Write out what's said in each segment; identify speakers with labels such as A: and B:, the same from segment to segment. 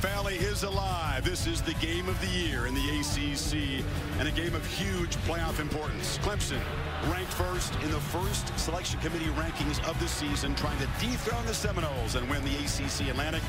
A: Valley is alive. This is the game of the year in the ACC and a game of huge playoff importance. Clemson ranked first in the first selection committee rankings of the season, trying to dethrone the Seminoles and win the ACC Atlantic.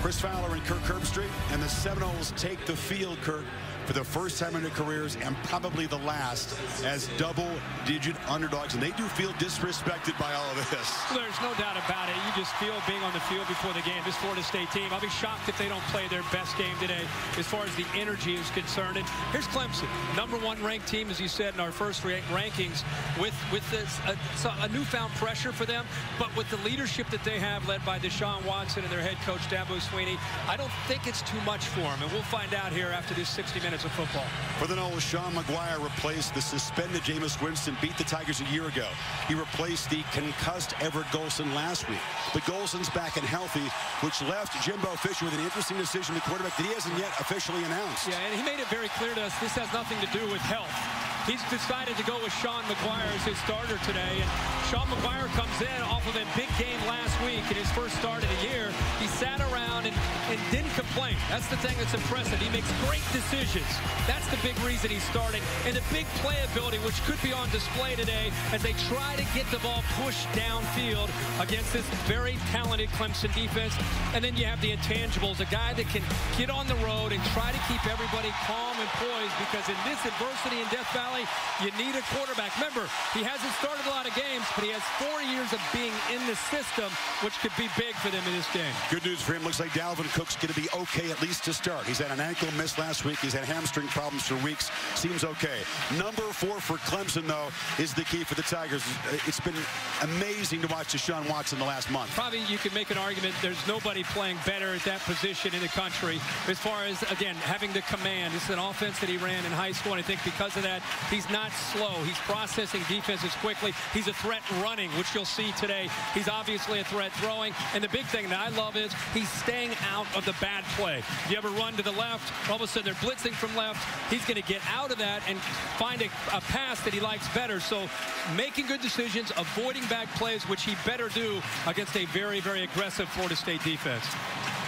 A: Chris Fowler and Kirk Herbstreit, and the Seminoles take the field, Kirk, for the first time in their careers and probably the last as double-digit underdogs. And they do feel disrespected by all of this.
B: There's no doubt about it. You just feel being on the field before the game. This Florida State team, I'll be shocked if they don't play their best game today as far as the energy is concerned. And here's Clemson, number one ranked team, as you said, in our first rankings with, with this, a, a newfound pressure for them. But with the leadership that they have led by Deshaun Watson and their head coach, Dabo Swinney, I don't think it's too much for them. And we'll find out here after this 60 minutes of football.
A: For the Noles, Sean Maguire replaced the suspended Jameis Winston, beat the Tigers a year ago. He replaced the concussed Everett Golson last week. But Golson's back and healthy, which left Jimbo Fisher with an interesting decision, to quarterback that he hasn't yet officially announced.
B: Yeah, and he made it very clear to us this has nothing to do with health. He's decided to go with Sean Maguire as his starter today. And Sean Maguire comes in off of a big game last week in his first start of the year. He sat around and, and didn't complain. That's the thing that's impressive. He makes great decisions. That's the big reason he's starting. And the big playability, which could be on display today as they try to get the ball pushed downfield against this very talented Clemson defense. And then you have the intangibles, a guy that can get on the road and try to keep everybody calm and poised because in this adversity in Death Valley, Valley, you need a quarterback. Remember, he hasn't started a lot of games, but he has four years of being in the system, which could be big for them in this game.
A: Good news for him. Looks like Dalvin Cook's going to be okay at least to start. He's had an ankle miss last week. He's had hamstring problems for weeks. Seems okay. Number four for Clemson, though, is the key for the Tigers. It's been amazing to watch Deshaun Watson the last month.
B: Probably you could make an argument there's nobody playing better at that position in the country as far as, again, having the command. It's an offense that he ran in high school, and I think because of that, He's not slow. He's processing defenses quickly. He's a threat running, which you'll see today. He's obviously a threat throwing. And the big thing that I love is he's staying out of the bad play. You ever run to the left, all of a sudden they're blitzing from left. He's going to get out of that and find a, a pass that he likes better. So making good decisions, avoiding bad plays, which he better do against a very, very aggressive Florida State defense.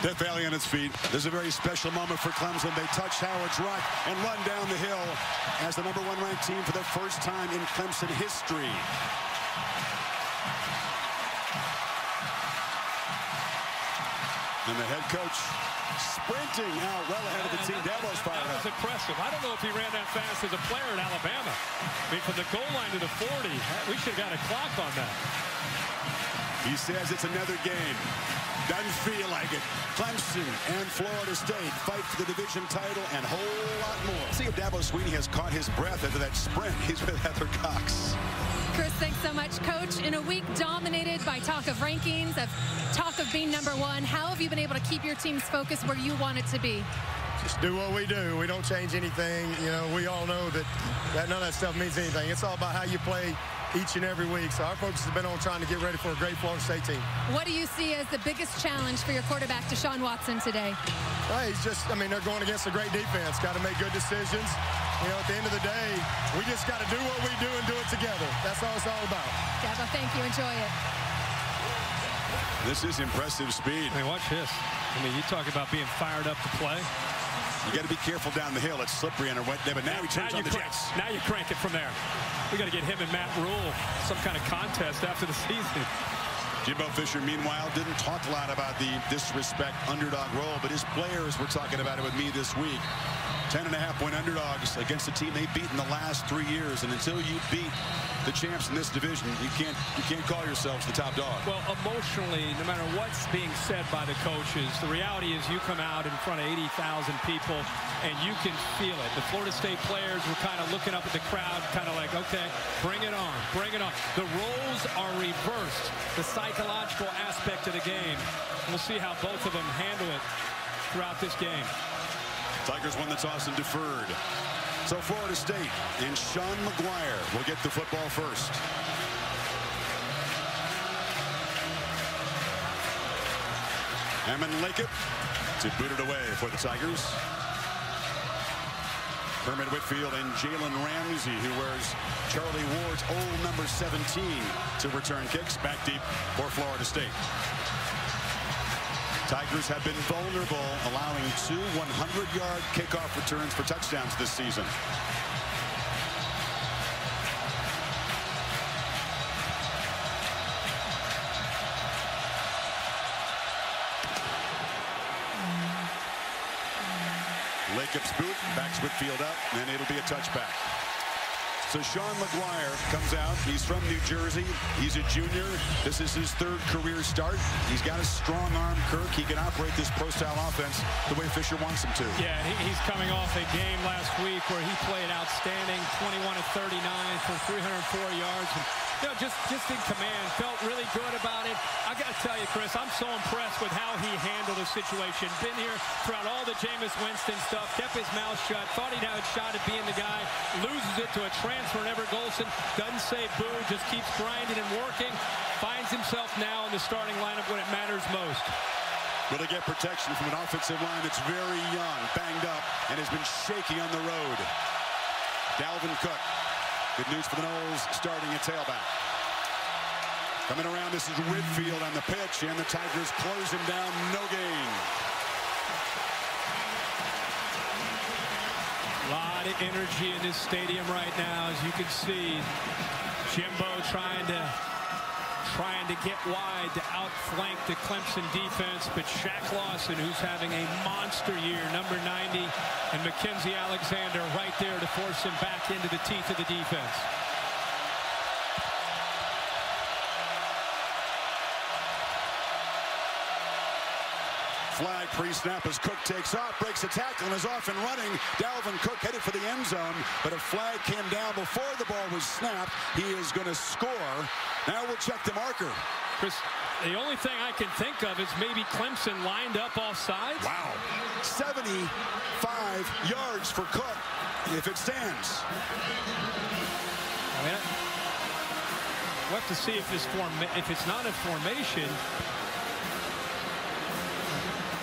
A: Death Valley on its feet. This is a very special moment for Clemson. They touch Howard's Rock and run down the hill as the number one ranked team for the first time in Clemson history. And the head coach sprinting out well ahead of the team. Dabo's fired
B: That was impressive. I don't know if he ran that fast as a player at Alabama. I mean, from the goal line to the 40, we should have got a clock on that.
A: He says it's another game. Doesn't feel like it. Clemson and Florida State fight for the division title and a whole lot more. See if Dabo Swinney has caught his breath after that sprint. He's with Heather Cox.
C: Chris, thanks so much. Coach, in a week dominated by talk of rankings, of talk of being number one, how have you been able to keep your team's focus where you want it to be?
D: Just do what we do. We don't change anything. You know, we all know that, that none of that stuff means anything. It's all about how you play each and every week. So our focus has been on trying to get ready for a great Florida State team.
C: What do you see as the biggest challenge for your quarterback, Deshaun Watson, today?
D: Well, he's just, I mean, they're going against a great defense. Got to make good decisions. You know, at the end of the day, we just got to do what we do and do it together. That's all it's all about.
C: Dabo, thank you. Enjoy it.
A: This is impressive speed.
B: I mean, watch this. I mean, you talk about being fired up to play.
A: You got to be careful down the hill. It's slippery and wet day, but now he turns
B: now
A: on the
B: crank,
A: jets.
B: Now you crank it from there. We got to get him and Matt Rhule some kind of contest after the season.
A: Jimbo Fisher, meanwhile, didn't talk a lot about the disrespect underdog role, but his players were talking about it with me this week. Ten and a half point underdogs against a team they beat in the last three years. And until you beat the champs in this division, you can't you can't call yourselves the top dog.
B: Well, emotionally, no matter what's being said by the coaches, the reality is you come out in front of 80,000 people and you can feel it. The Florida State players were kind of looking up at the crowd, kind of like, okay, bring it on, bring it on. The roles are reversed, the psychological aspect of the game. We'll see how both of them handle it throughout this game.
A: Tigers won the toss and deferred. So Florida State and Sean Maguire will get the football first. Ammon Lakip to boot it away for the Tigers. Kermit Whitfield and Jalen Ramsey, who wears Charlie Ward's old number 17 to return kicks back deep for Florida State. Tigers have been vulnerable, allowing two 100-yard kickoff returns for touchdowns this season. Whitfield up, and it'll be a touchback. So Sean Maguire comes out. He's from New Jersey. He's a junior. This is his third career start. He's got a strong arm, Kirk. He can operate this pro-style offense the way Fisher wants him to.
B: Yeah, he's coming off a game last week where he played outstanding, 21 of 39 for 304 yards. Just, just in command. Felt really good about it. I got to tell you, Chris, I'm so impressed with how he handled the situation. Been here throughout all the Jameis Winston stuff. Kept his mouth shut. Thought he'd have a shot at being the guy. Loses it to a transfer, Everett Golson. Doesn't say boo. Just keeps grinding and working. Finds himself now in the starting lineup when it matters most.
A: Will they get protection from an offensive line that's very young, banged up, and has been shaky on the road? Dalvin Cook Good news for the Noles starting at tailback. Coming around, this is Whitfield on the pitch, and the Tigers close him down, no gain.
B: A lot of energy in this stadium right now, as you can see. Jimbo trying to trying to get wide to outflank the Clemson defense, but Shaq Lawson, who's having a monster year, number 90, and Mackensie Alexander right there to force him back into the teeth of the defense.
A: Flag pre-snap as Cook takes off, breaks a tackle, and is off and running. Dalvin Cook headed for the end zone, but a flag came down before the ball was snapped. He is going to score. Now we'll check the marker.
B: Chris, the only thing I can think of is maybe Clemson lined up off sides.
A: Wow. 75 yards for Cook if it stands.
B: I mean, we'll have to see if, this form, if it's not a formation,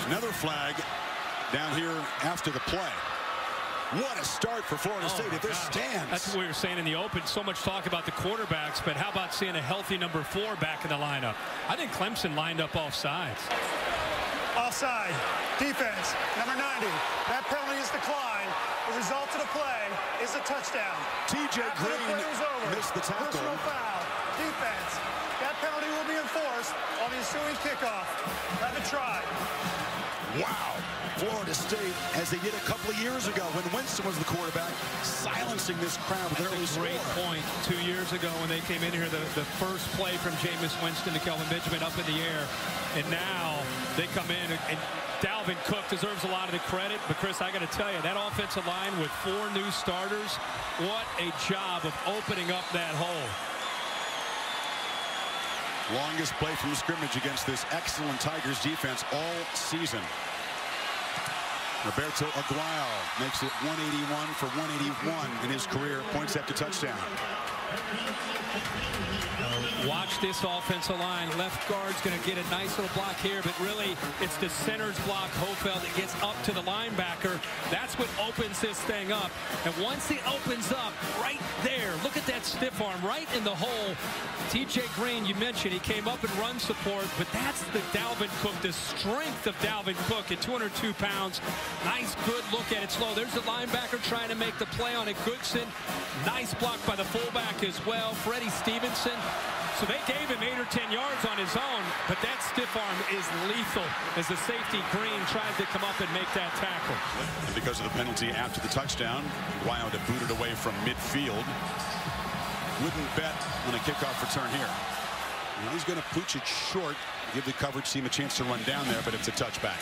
A: Another flag down here after the play. What a start for Florida oh State if this stands.
B: That's what we were saying in the open. So much talk about the quarterbacks, but how about seeing a healthy number four back in the lineup? I think Clemson lined up off sides.
E: Offside. Defense. Number 90. That penalty is declined. The result of the play is a touchdown.
A: TJ Green the missed the tackle.
E: Personal foul. Defense. That penalty will be enforced on the ensuing kickoff. Have a try.
A: Wow. Florida State, as they did a couple of years ago when Winston was the quarterback, silencing this crowd with
B: That's
A: a
B: great
A: score.
B: point. Two years ago when they came in here, the, the first play from Jameis Winston to Kelvin Benjamin up in the air. And now they come in and, and Dalvin Cook deserves a lot of the credit. But, Chris, I got to tell you, that offensive line with four new starters, what a job of opening up that hole.
A: Longest play from scrimmage against this excellent Tigers defense all season. Roberto Aguayo makes it 181 for 181 in his career. Points after touchdown.
B: Uh, watch this offensive line. Left guard's going to get a nice little block here, but really it's the center's block, Hoefeld, that gets up to the linebacker. That's what opens this thing up. And once he opens up, right there, look at that stiff arm right in the hole. TJ Green, you mentioned, he came up and run support, but that's the Dalvin Cook, the strength of Dalvin Cook at 202 pounds. Nice, good look at it slow. There's the linebacker trying to make the play on it. Goodson, nice block by the fullback as well. Freddie Stevenson. So they gave him eight or 10 yards on his own, but that stiff arm is lethal as the safety Green tries to come up and make that tackle.
A: And because of the penalty after the touchdown, Wild to boot it away from midfield. Wouldn't bet on a kickoff return here. Now he's going to pooch it short, give the coverage team a chance to run down there, but it's a touchback.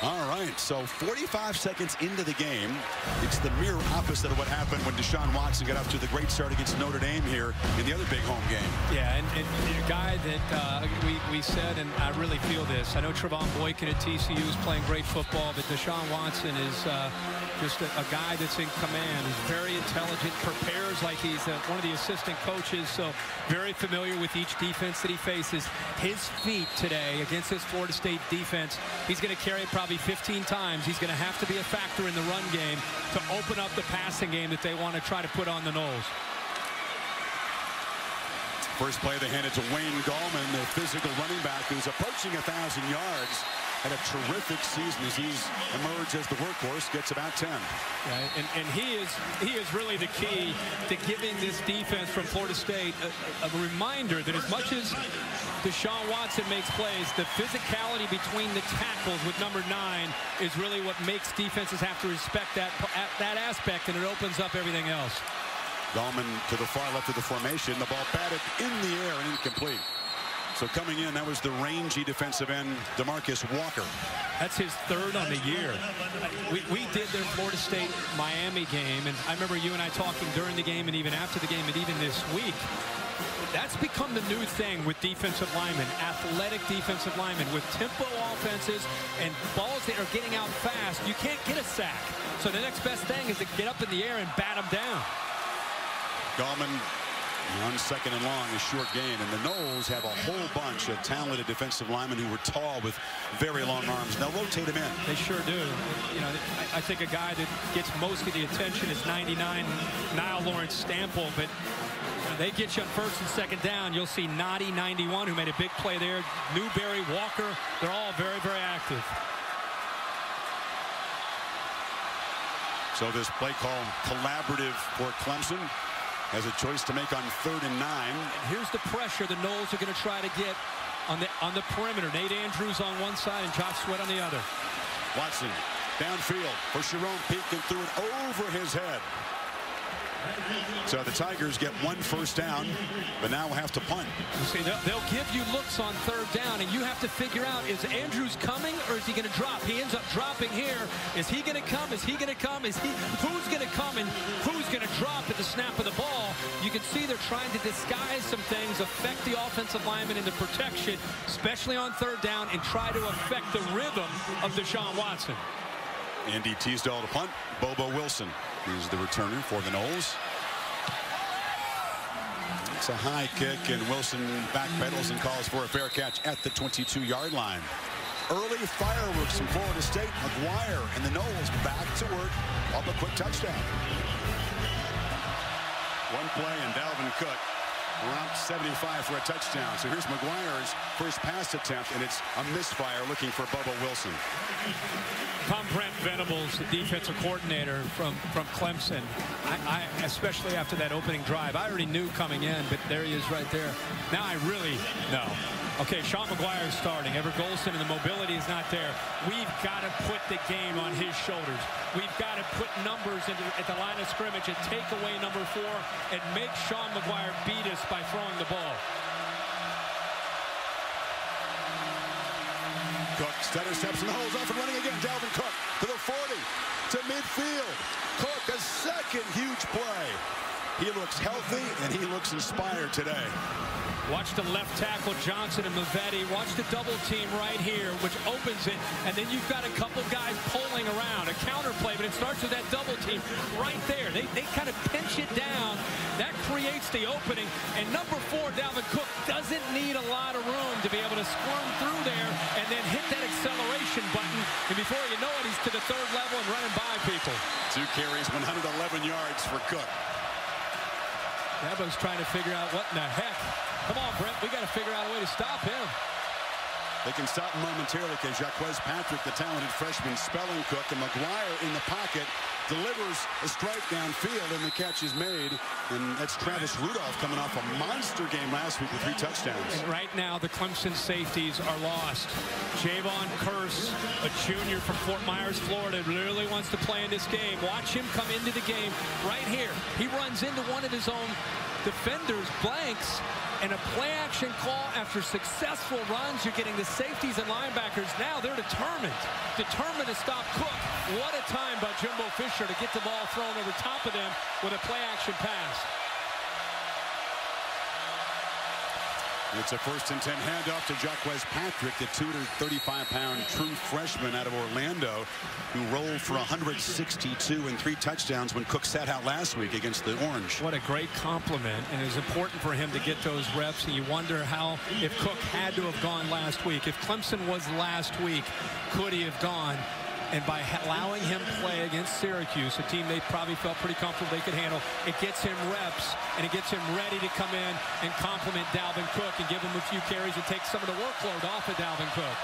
A: All right, so 45 seconds into the game, it's the mirror opposite of what happened when Deshaun Watson got off to the great start against Notre Dame here in the other big home game.
B: Yeah, and, and a guy that uh, we, we said, and I really feel this, I know Trevone Boykin at TCU is playing great football, but Deshaun Watson is uh, just a, a, guy that's in command. He's very intelligent, prepares like he's a, one of the assistant coaches, so very familiar with each defense that he faces. His feet today against this Florida State defense, he's going to carry it probably 15 times. He's going to have to be a factor in the run game to open up the passing game that they want to try to put on the Noles.
A: First play, they handed to Wayne Gallman, the physical running back who's approaching 1,000 yards. Had a terrific season as he's emerged as the workhorse, gets about 10.
B: Yeah, and, and he is he is really the key to giving this defense from Florida State a, a reminder that as much as Deshaun Watson makes plays, the physicality between the tackles with number nine is really what makes defenses have to respect that that aspect, and it opens up everything else.
A: Gallman to the far left of the formation. The ball batted in the air and incomplete. So coming in, that was the rangy defensive end, Demarcus Walker.
B: That's his third on the year. We, we did their Florida State-Miami game, and I remember you and I talking during the game and even after the game and even this week. That's become the new thing with defensive linemen, athletic defensive linemen, with tempo offenses and balls that are getting out fast. You can't get a sack. So the next best thing is to get up in the air and bat them down.
A: Gallman on second and long, a short gain. And the Noles have a whole bunch of talented defensive linemen who were tall with very long arms. They'll rotate them in.
B: They sure do. You know, I think a guy that gets most of the attention is 99 Nile Lawrence Stample, but they get you on first and second down. You'll see Nnadi 91 who made a big play there. Newberry, Walker, they're all very, very active.
A: So this play call collaborative for Clemson has a choice to make on third and nine.
B: And here's the pressure the Noles are going to try to get on the on the perimeter. Nate Andrews on one side and Josh Sweat on the other.
A: Watson downfield for Charone and threw it over his head. So the Tigers get one first down, but now have to punt.
B: You see, they'll, they'll, give you looks on third down, and you have to figure out, is Andrews coming or is he going to drop? He ends up dropping here. Is he going to come? Is he going to come? Is he? Who's going to come and who's going to drop at the snap of the ball? You can see they're trying to disguise some things, affect the offensive lineman in the protection, especially on third down, and try to affect the rhythm of Deshaun Watson.
A: Andy Teasdall to punt. Bobo Wilson is the returner for the Noles. It's a high kick, and Wilson backpedals and calls for a fair catch at the 22-yard line. Early fireworks from Florida State. Maguire and the Noles back to work off a quick touchdown. One play, and Dalvin Cook Route 75 for a touchdown. So here's Maguire's first pass attempt, and it's a misfire looking for Bobo Wilson.
B: Tom Brent Venables, the defensive coordinator from, from Clemson, I, I, especially after that opening drive, I already knew coming in, but there he is right there. Now I really know Okay, Sean Maguire is starting. Ever Golson and the mobility is not there. We've got to put the game on his shoulders. We've got to put numbers into, at the line of scrimmage and take away number four and make Sean Maguire beat us by throwing the ball.
A: Cook stutter steps and holds off and running again. Dalvin Cook to the 40 to midfield. Cook a second huge play. He looks healthy and he looks inspired today.
B: Watch the left tackle, Johnson and Mavetti. Watch the double team right here, which opens it. And then you've got a couple guys pulling around, a counter play, but it starts with that double team right there. They, they kind of pinch it down. That creates the opening. And number four, Dalvin Cook, doesn't need a lot of room to be able to squirm through there and then hit that acceleration button. And before you know it, he's to the third level and running by people.
A: Two carries, 111 yards for Cook.
B: Dabo's trying to figure out what in the heck Come on, Brent. We got to figure out a way to stop him.
A: They can stop momentarily because Jaquez Patrick, the talented freshman spelling cook, and Maguire in the pocket delivers a strike downfield, and the catch is made. And that's Travis Rudolph coming off a monster game last week with three touchdowns.
B: And right now, the Clemson safeties are lost. Jayron Kearse, a junior from Fort Myers, Florida, really wants to play in this game. Watch him come into the game right here. He runs into one of his own defenders, blanks, and a play action call after successful runs. You're getting the safeties and linebackers. Now they're determined, determined to stop Cook. What a time by Jimbo Fisher to get the ball thrown over top of them with a play action pass.
A: It's a first and 10 handoff to Jaquez Patrick, the 235-pound true freshman out of Orlando, who rolled for 162 and three touchdowns when Cook sat out last week against the Orange.
B: What a great compliment, and it was important for him to get those reps, and you wonder how, if Cook had to have gone last week, if Clemson was last week, could he have gone? And by allowing him play against Syracuse, a team they probably felt pretty comfortable they could handle. It gets him reps, and it gets him ready to come in and compliment Dalvin Cook and give him a few carries and take some of the workload off of Dalvin Cook.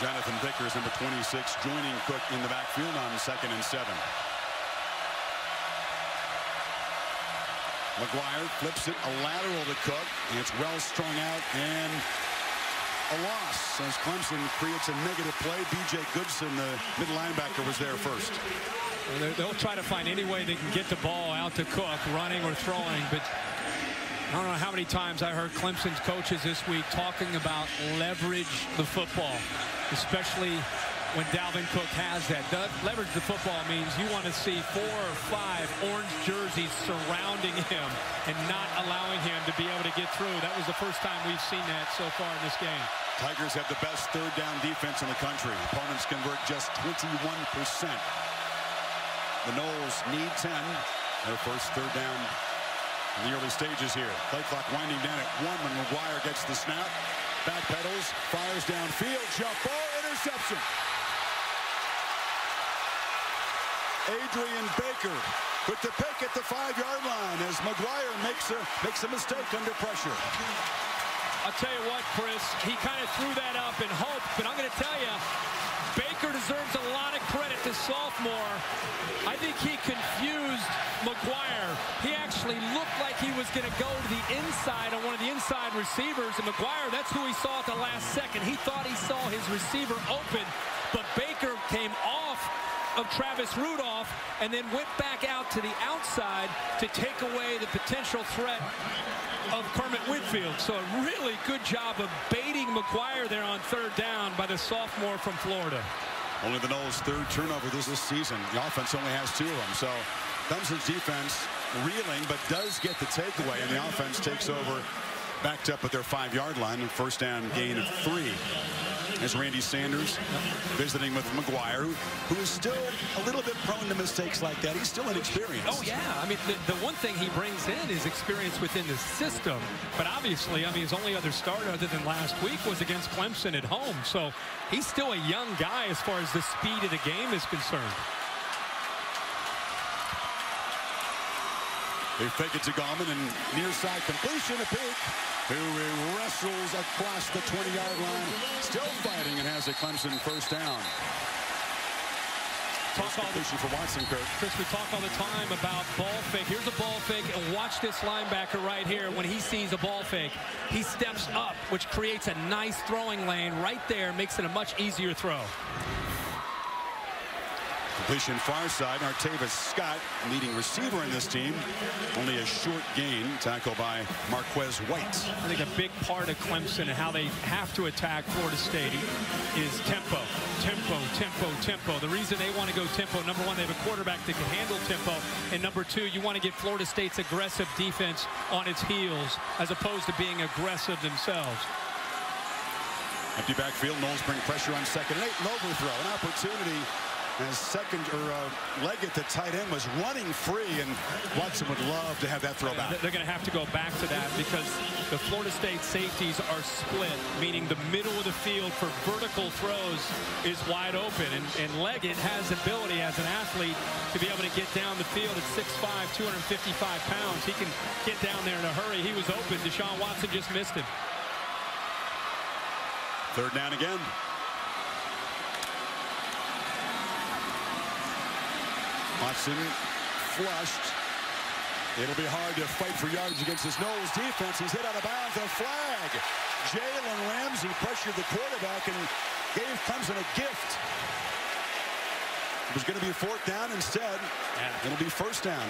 A: Jonathan Vickers, number 26, joining Cook in the backfield on second and seven. Maguire flips it, a lateral to Cook, and it's well strung out, and a loss as Clemson creates a negative play. B.J. Goodson, the middle linebacker, was there first.
B: They'll try to find any way they can get the ball out to Cook, running or throwing, but I don't know how many times I heard Clemson's coaches this week talking about leverage the football, especially when Dalvin Cook has that. leverage the football means you want to see four or five orange jerseys surrounding him and not allowing him to be able to get through. That was the first time we've seen that so far in this game.
A: Tigers have the best third down defense in the country. Opponents convert just 21%. The Noles need 10. Their first third down in the early stages here. Play clock winding down at one when Maguire gets the snap. Back pedals, fires downfield, jump ball, interception. Adrian Baker with the pick at the five-yard line as Maguire makes a makes a mistake under pressure.
B: I'll tell you what, Chris, he kind of threw that up in hope, but I'm going to tell you, Baker deserves a lot of credit to sophomore. I think he confused Maguire. He actually looked like he was going to go to the inside on one of the inside receivers, and Maguire, that's who he saw at the last second. He thought he saw his receiver open, but of Travis Rudolph and then went back out to the outside to take away the potential threat of Kermit Whitfield. So a really good job of baiting Maguire there on third down by the sophomore from Florida.
A: Only the Noles' third turnover this, this season. The offense only has two of them. So Clemson's defense reeling, but does get the takeaway, and the offense takes over backed up at their five-yard line, and first down gain of three as Randy Sanders visiting with Maguire, who is still a little bit prone to mistakes like that. He's still inexperienced.
B: Oh, yeah. I mean, the, the one thing he brings in is experience within the system. But obviously, I mean, his only other start other than last week was against Clemson at home. So he's still a young guy as far as the speed of the game is concerned.
A: They fake it to Gallman and near side completion a Peake who wrestles across the 20-yard line. Still fighting and has a Clemson first down.
B: Talk all the, for Watson, Kirk. Chris, we talk all the time about ball fake. Here's a ball fake, and watch this linebacker right here. When he sees a ball fake, he steps up, which creates a nice throwing lane right there, makes it a much easier throw.
A: Completion far side. Artavis Scott, leading receiver in this team. Only a short gain. Tackle by Marquez White.
B: I think a big part of Clemson and how they have to attack Florida State is tempo. Tempo, tempo, tempo. The reason they want to go tempo, number one, they have a quarterback that can handle tempo. And number two, you want to get Florida State's aggressive defense on its heels as opposed to being aggressive themselves.
A: Empty backfield. Noles bring pressure on second and eight. An overthrow. An opportunity as second or uh, Leggett the tight end was running free, and Watson would love to have that throw back.
B: They're going to have to go back to that because the Florida State safeties are split, meaning the middle of the field for vertical throws is wide open, and, and Leggett has ability as an athlete to be able to get down the field at 6'5", 255 pounds. He can get down there in a hurry. He was open. Deshaun Watson just missed him.
A: Third down again. Watson flushed. It'll be hard to fight for yards against this Noles defense. He's hit out of bounds and a flag. Jalen Ramsey pressured the quarterback and gave Clemson a gift. It was going to be a fourth down instead. Yeah. It'll be first down.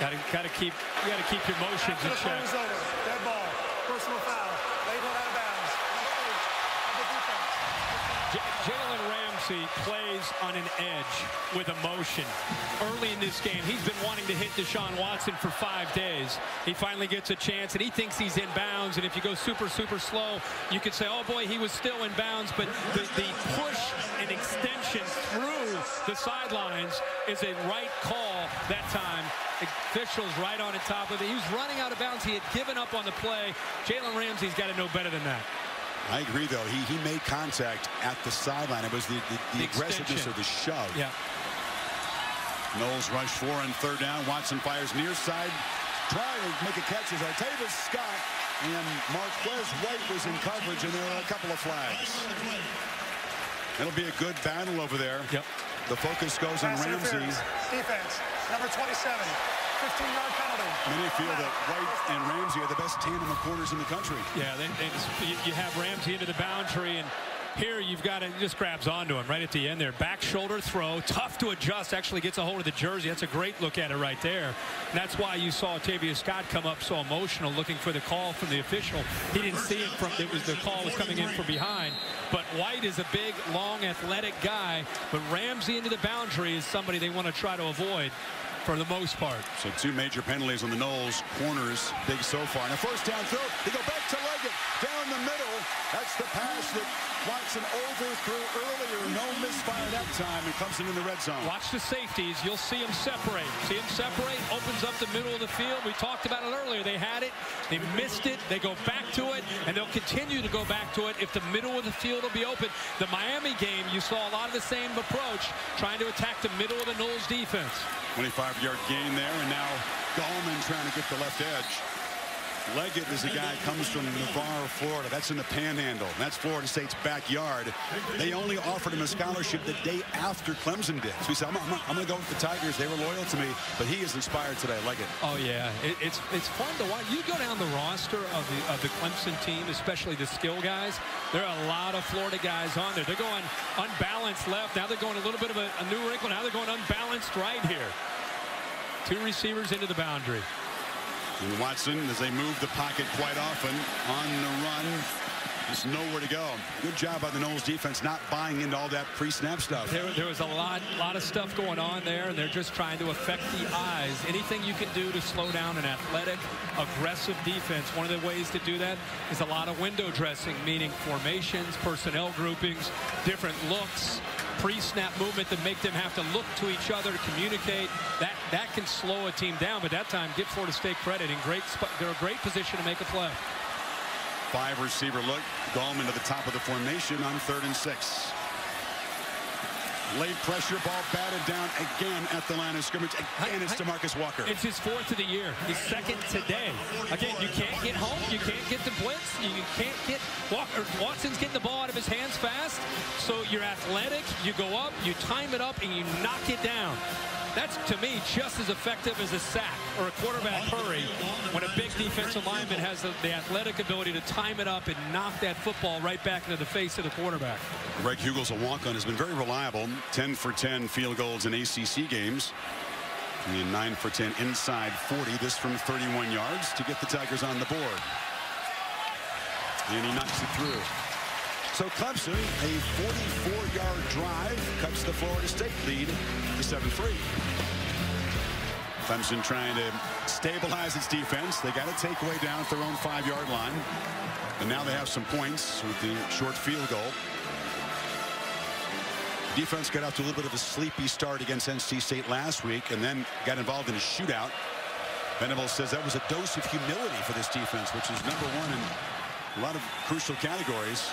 B: Got to got to keep you got to keep your motions in check.
E: Dead ball. Personal foul. Late out of bounds.
B: Jalen Ramsey plays on an edge with emotion. Early in this game, he's been wanting to hit Deshaun Watson for five days. He finally gets a chance, and he thinks he's in bounds. And if you go super, super slow, you could say, oh, boy, he was still in bounds. But the, the push and extension through the sidelines is a right call that time. Officials right on the top of it. He was running out of bounds. He had given up on the play. Jalen Ramsey's got to know better than that.
A: I agree, though. He he made contact at the sideline. It was the, the, the, the aggressiveness of the shove.
B: Yeah.
A: Noles rush four on third down. Watson fires near side. Try to make a catch as Artavis Scott and Marquez White was in coverage, and there are a couple of flags. It'll be a good battle over there.
B: Yep.
A: The focus goes on Ramsey.
E: Defense, number 27, 15-yard penalty.
A: Many feel that White and Ramsey are the best tandem of corners in the country.
B: Yeah, they, they, you have Ramsey into the boundary, and here you've got it, just grabs onto him right at the end there. Back shoulder throw, tough to adjust, actually gets a hold of the jersey. That's a great look at it right there. And that's why you saw Tavius Scott come up so emotional looking for the call from the official. He didn't see it from, it was the call was coming in from behind. But White is a big, long, athletic guy, but Ramsey into the boundary is somebody they want to try to avoid for the most part.
A: So two major penalties on the Noles corners, big so far. And a first down throw. They go back to the middle. That's the pass that Watson overthrew earlier. No misfire that time, and Clemson in the red zone.
B: Watch the safeties. You'll see them separate. See them separate. Opens up the middle of the field. We talked about it earlier. They had it. They missed it. They go back to it, and they'll continue to go back to it if the middle of the field will be open. The Miami game, you saw a lot of the same approach, trying to attack the middle of the Noles defense.
A: 25-yard gain there, and now Gallman trying to get the left edge. Leggett is a guy comes from Navarre, Florida. That's in the Panhandle. That's Florida State's backyard. They only offered him a scholarship the day after Clemson did. So he said, I'm, I'm, I'm going to go with the Tigers. They were loyal to me, but he is inspired today. Leggett.
B: Oh yeah, it, it's it's fun to watch. You go down the roster of the of the Clemson team, especially the skill guys. There are a lot of Florida guys on there. They're going unbalanced left. Now they're going a little bit of a, a new wrinkle. Now they're going unbalanced right here. Two receivers into the boundary.
A: And Watson, as they move the pocket quite often, on the run, just nowhere to go. Good job by the Noles defense not buying into all that pre-snap stuff.
B: There, there was a lot, lot of stuff going on there, and they're just trying to affect the eyes. Anything you can do to slow down an athletic, aggressive defense, one of the ways to do that is a lot of window dressing, meaning formations, personnel groupings, different looks, pre-snap movement that make them have to look to each other to communicate. That that can slow a team down, but that time give Florida State credit. In great, they're a great position to make a play.
A: Five receiver look. Gallman to the top of the formation on third and six. Late pressure ball batted down again at the line of scrimmage. Again, it's Demarcus Walker.
B: It's his fourth of the year. His second today. Again, you can't get home. You can't get the blitz. You can't get Walker. Watson's getting the ball out of his hands fast. So you're athletic. You go up. You time it up, and you knock it down. That's, to me, just as effective as a sack or a quarterback hurry when a big defensive lineman has the, the, athletic ability to time it up and knock that football right back into the face of the quarterback.
A: Greg Huegel's a walk-on has been very reliable. 10 for 10 field goals in ACC games. And 9 for 10 inside 40. This from 31 yards to get the Tigers on the board. And he knocks it through. So Clemson, a 44-yard drive, cuts the Florida State lead to 7-3. Clemson trying to stabilize its defense. They got to take away down at their own five-yard line. And now they have some points with the short field goal. Defense got out to a little bit of a sleepy start against NC State last week and then got involved in a shootout. Venables says that was a dose of humility for this defense, which is number one in a lot of crucial categories.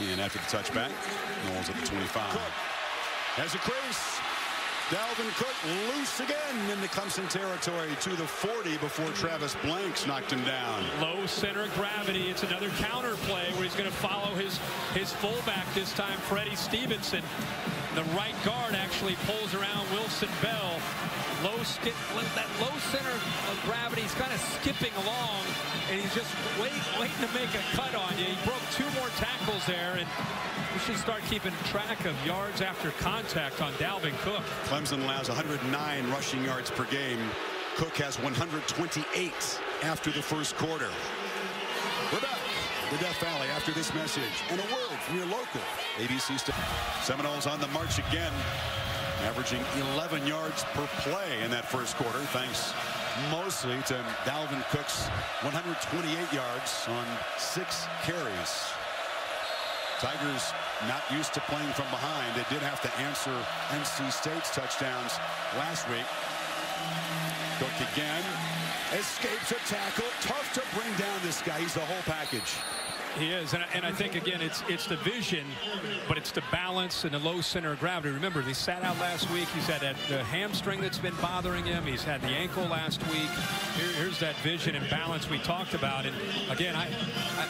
A: And after the touchback, Noles at the 25. Cook has a crease. Dalvin Cook loose again in the Clemson territory to the 40 before Travis Blanks knocked him down.
B: Low center of gravity. It's another counter play where he's going to follow his, his fullback this time, Freddie Stevenson. The right guard actually pulls around Wilson Bell. Low that low center of gravity. He's kind of skipping along, and he's just wait, waiting to make a cut on you. He broke two more tackles there, and we should start keeping track of yards after contact on Dalvin Cook.
A: Clemson allows 109 rushing yards per game. Cook has 128 after the first quarter. We're back. The Death Valley after this message and a word from your local ABC. Seminoles on the march again averaging 11 yards per play in that first quarter, thanks mostly to Dalvin Cook's 128 yards on six carries. Tigers not used to playing from behind. They did have to answer NC State's touchdowns last week. Cook again escapes a tackle. Tough to bring down this guy. He's the whole package.
B: He is, and, and I think again it's it's the vision, but it's the balance and the low center of gravity. Remember, he sat out last week. He's had that, the hamstring that's been bothering him. He's had the ankle last week. Here, here's that vision and balance we talked about. And again, I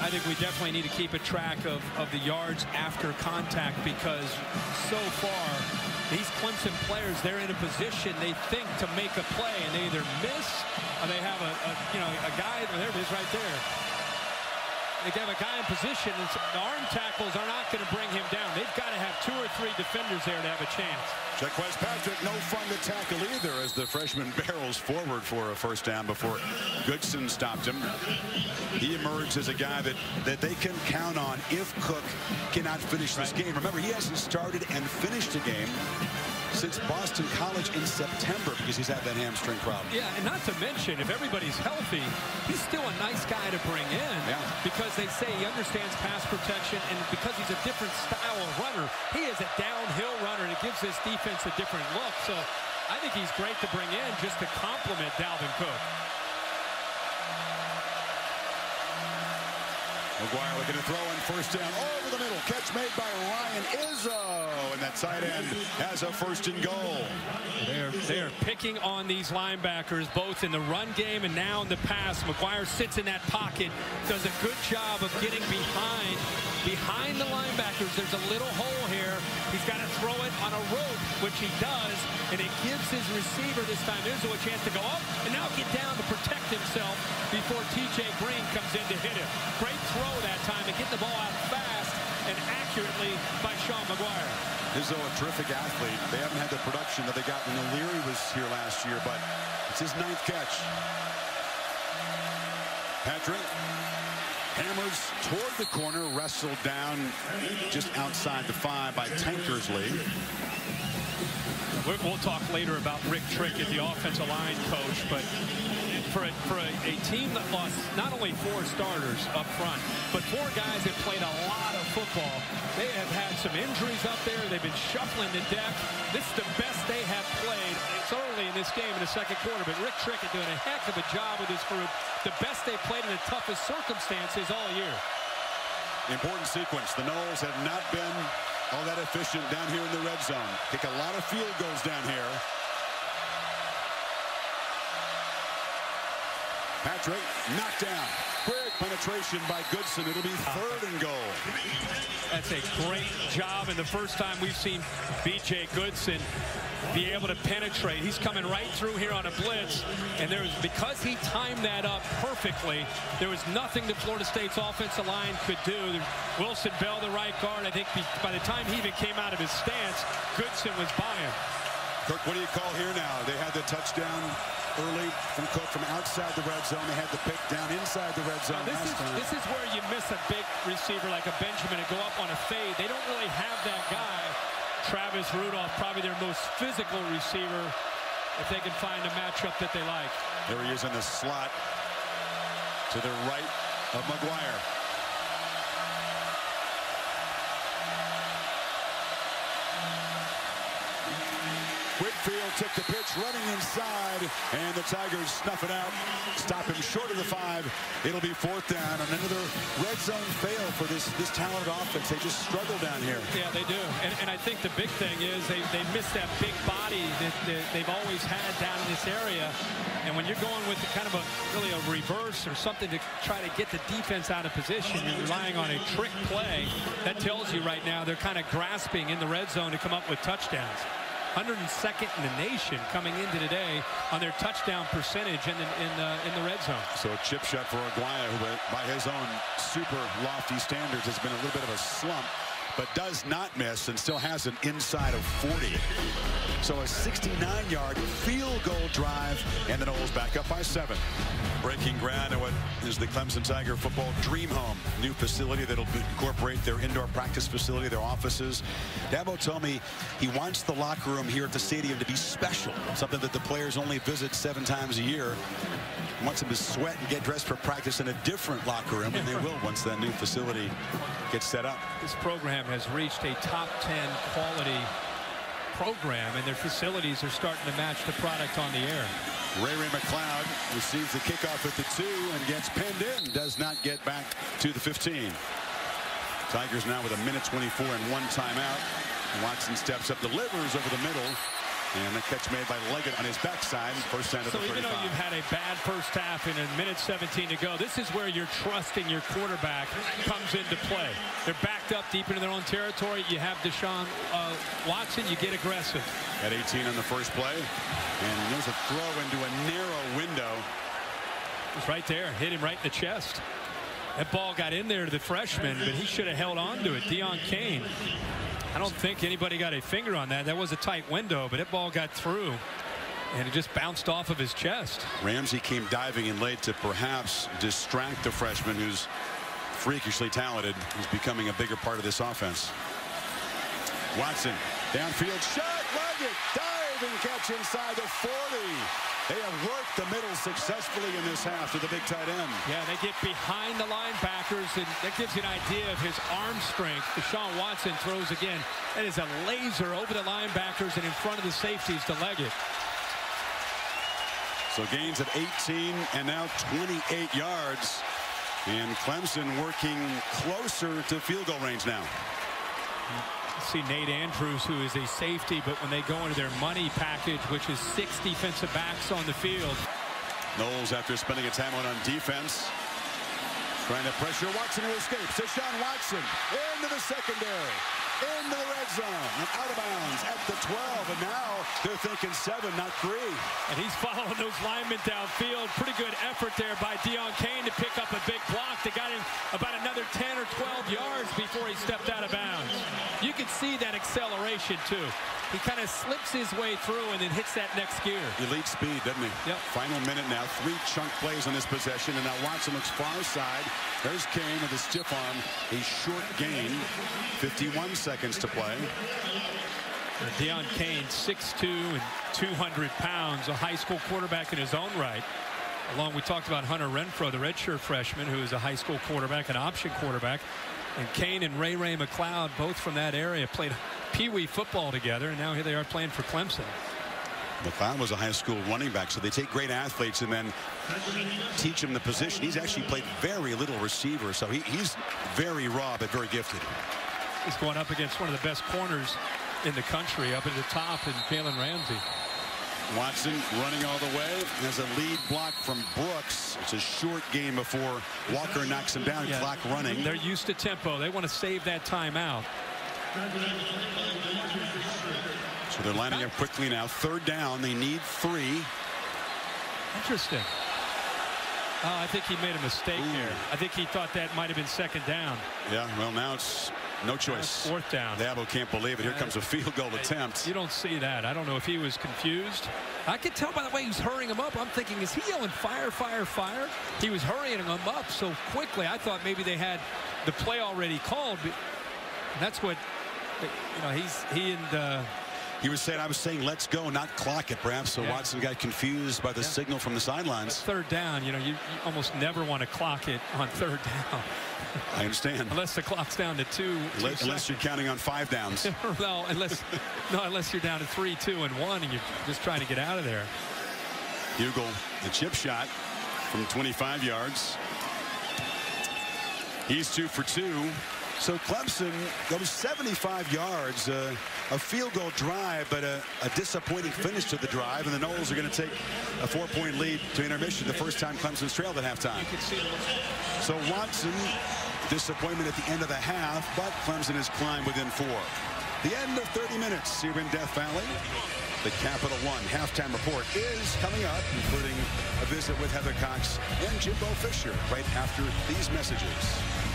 B: I think we definitely need to keep a track of of the yards after contact because so far these Clemson players they're in a position they think to make a play and they either miss or they have a, a you know a guy. There it is right there they have a guy in position, and arm tackles are not going to bring him down. They've got to have two or three defenders there to have a chance.
A: Jaquez Patrick, no fun to tackle either as the freshman barrels forward for a first down before Goodson stopped him. He emerged as a guy that, that they can count on if Cook cannot finish this right. game. Remember, he hasn't started and finished a game since Boston College in September because he's had that hamstring problem.
B: Yeah, and not to mention, if everybody's healthy, he's still a nice guy to bring in yeah. because they say he understands pass protection, and because he's a different style of runner, he is a downhill runner, and it gives this defense a different look. So I think he's great to bring in just to complement Dalvin Cook.
A: Maguire looking to throw in first down over the middle. Catch made by Ryan Izzo. And that tight end has a first and goal.
B: They're, they're picking on these linebackers both in the run game and now in the pass. Maguire sits in that pocket, does a good job of getting behind behind the linebackers. There's a little hole here. He's got to throw it on a rope, which he does, and it gives his receiver this time Izzo a chance to go up and now get down to protect himself before T.J. Green comes in to hit him. Great throw that time and get the ball out fast and accurately by Sean Maguire.
A: Izzo, a terrific athlete. They haven't had the production that they got when O'Leary was here last year, but it's his ninth catch. Patrick hammers toward the corner, wrestled down just outside the five by Tankersley.
B: We'll talk later about Rick Trickett, the offensive line coach, but for a, for a, a, team that lost not only four starters up front, but four guys that played a lot of football. They have had some injuries up there. They've been shuffling the deck. This is the best they have played. It's early in this game in the second quarter, but Rick Trickett doing a heck of a job with this group. The best they played in the toughest circumstances all year.
A: Important sequence. The Noles have not been all that efficient down here in the red zone. Kick a lot of field goals down here. Patrick knocked down. Quick penetration by Goodson. It'll be uh-huh. third and goal.
B: That's a great job. And the first time we've seen B.J. Goodson be able to penetrate. He's coming right through here on a blitz. And there was, because he timed that up perfectly, there was nothing that Florida State's offensive line could do. Wilson Bell, the right guard, I think by the time he even came out of his stance, Goodson was by him.
A: Kirk, what do you call here now? They had the touchdown early from Cook from outside the red zone. They had the pick down inside the red zone
B: this is,
A: time.
B: This is where you miss a big receiver like a Benjamin and go up on a fade. They don't really have that guy. Travis Rudolph, probably their most physical receiver, if they can find a matchup that they like.
A: There he is in the slot to the right of Maguire. Whitfield took the running inside, and the Tigers snuff it out. Stop him short of the five. It'll be fourth down, and another red zone fail for this this talented offense. They just struggle down here.
B: Yeah, they do. And, and I think the big thing is they, they miss that big body that, that they've always had down in this area. And when you're going with kind of a really a reverse or something to try to get the defense out of position, you're relying on a trick play. That tells you right now they're kind of grasping in the red zone to come up with touchdowns. 102nd in the nation coming into today on their touchdown percentage in the, in the, in the red zone.
A: So a chip shot for Aguayo, who by his own super lofty standards has been a little bit of a slump but does not miss and still has an inside of 40. So a 69-yard field goal drive, and the Noles back up by seven. Breaking ground at what is the Clemson Tiger football dream home. New facility that'll incorporate their indoor practice facility, their offices. Dabo told me he wants the locker room here at the stadium to be special, something that the players only visit seven times a year wants them to sweat and get dressed for practice in a different locker room, and they will once that new facility gets set up.
B: This program has reached a top 10 quality program, and their facilities are starting to match the product on the air.
A: Ray Ray McCloud receives the kickoff at the two and gets pinned in. Does not get back to the 15. Tigers now with a minute 24 and one timeout. Watson steps up, delivers over the middle. And the catch made by Leggett on his backside. First down to
B: so
A: the 35.
B: even though you've had a bad first half and a minute 17 to go, this is where you're trusting your quarterback comes into play. They're backed up deep into their own territory. You have Deshaun uh, Watson. You get aggressive.
A: At 18 on the first play. And there's a throw into a narrow window.
B: It's right there. Hit him right in the chest. That ball got in there to the freshman, but he should have held on to it. Deon Cain. I don't think anybody got a finger on that. That was a tight window, but that ball got through. And it just bounced off of his chest.
A: Ramsey came diving in late to perhaps distract the freshman who's freakishly talented. He's becoming a bigger part of this offense. Watson, downfield shot, Leggett, diving catch inside the 40. They have worked the middle successfully in this half to the big tight end.
B: Yeah, they get behind the linebackers, and that gives you an idea of his arm strength. Deshaun Watson throws again. That is a laser over the linebackers and in front of the safeties to Leggett.
A: So gains of 18 and now 28 yards. And Clemson working closer to field goal range now.
B: See Nate Andrews, who is a safety, but when they go into their money package, which is six defensive backs on the field.
A: Noles, after spending its time on defense, trying to pressure Watson who escapes. Deshaun Watson into the secondary, into the red zone, and out of bounds at the 12. And now they're thinking seven, not three.
B: And he's following those linemen downfield. Pretty good effort there by Deon Cain to pick up a big block that got him about another 10 or 12 yards before he stepped out of bounds. See that acceleration, too. He kind of slips his way through and then hits that next gear.
A: Elite speed, doesn't he?
B: Yep.
A: Final minute now. Three chunk plays on this possession. And now Watson looks far side. There's Cain with a stiff arm. A short gain. 51 seconds to play.
B: Deon Cain, 6'2 and 200 pounds, a high school quarterback in his own right. Along, we talked about Hunter Renfro, the redshirt freshman, who is a high school quarterback, an option quarterback. And Cain and Ray Ray McCloud, both from that area, played Pee Wee football together, and now here they are playing for Clemson.
A: McCloud was a high school running back, so they take great athletes and then teach him the position. He's actually played very little receiver, so he, he's very raw but very gifted.
B: He's going up against one of the best corners in the country, up at the top, and Jalen Ramsey.
A: Watson running all the way has a lead block from Brooks. It's a short game before Walker knocks him down.
B: Yeah.
A: Clock running.
B: They're used to tempo. They want to save that timeout.
A: So they're lining up quickly now. Third down. They need three.
B: Interesting. Oh, I think he made a mistake
A: Ooh.
B: there. I think he thought that might have been second down.
A: Yeah, well, now it's no choice.
B: Fourth down.
A: Dabo can't believe it. Here comes a field goal attempt.
B: You don't see that. I don't know if he was confused. I could tell by the way he's hurrying him up. I'm thinking, is he yelling fire, fire, fire? He was hurrying him up so quickly. I thought maybe they had the play already called. But that's what, you know, he's he and uh,
A: He was saying, I was saying, let's go, not clock it, perhaps. So
B: Yeah.
A: Watson got confused by the signal from the sidelines.
B: third down. You know, you, you almost never want to clock it on third down
A: I understand.
B: unless the clock's down to two. two
A: Unless, unless you're counting on five downs.
B: no, unless no, unless you're down to three, two, and one, and you're just trying to get out of there.
A: Huegel, the chip shot from 25 yards. He's two for two. So Clemson goes 75 yards, uh, a field goal drive, but a, a disappointing finish to the drive. And the Noles are going to take a four-point lead to intermission, the first time Clemson's trailed at halftime. So Watson, disappointment at the end of the half, but Clemson has climbed within four. The end of 30 minutes here in Death Valley. The Capital One halftime report is coming up, including a visit with Heather Cox and Jimbo Fisher right after these messages.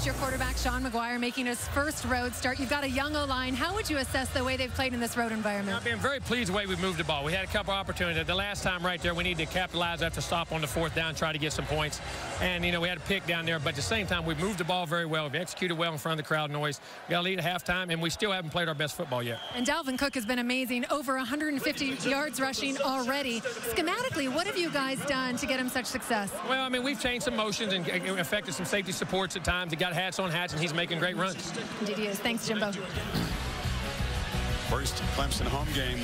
C: Coach, your quarterback, Sean Maguire, making his first road start. You've got a young O-line. How would you assess the way they've played in this road environment?
F: I've been very pleased the way we moved the ball. We had a couple opportunities. The last time right there, we needed to capitalize after stop on the fourth down, try to get some points. And, you know, we had a pick down there. But at the same time, we moved the ball very well. We executed well in front of the crowd noise. We got a lead at halftime, and we still haven't played our best football yet.
C: And Dalvin Cook has been amazing, over 150 yards rushing already. Schematically, what have you guys done to get him such success?
F: Well, I mean, we've changed some motions and affected some safety supports at times. He got hats on hats, and he's making great runs.
C: Indeed he is. Thanks, Jimbo.
A: First Clemson home game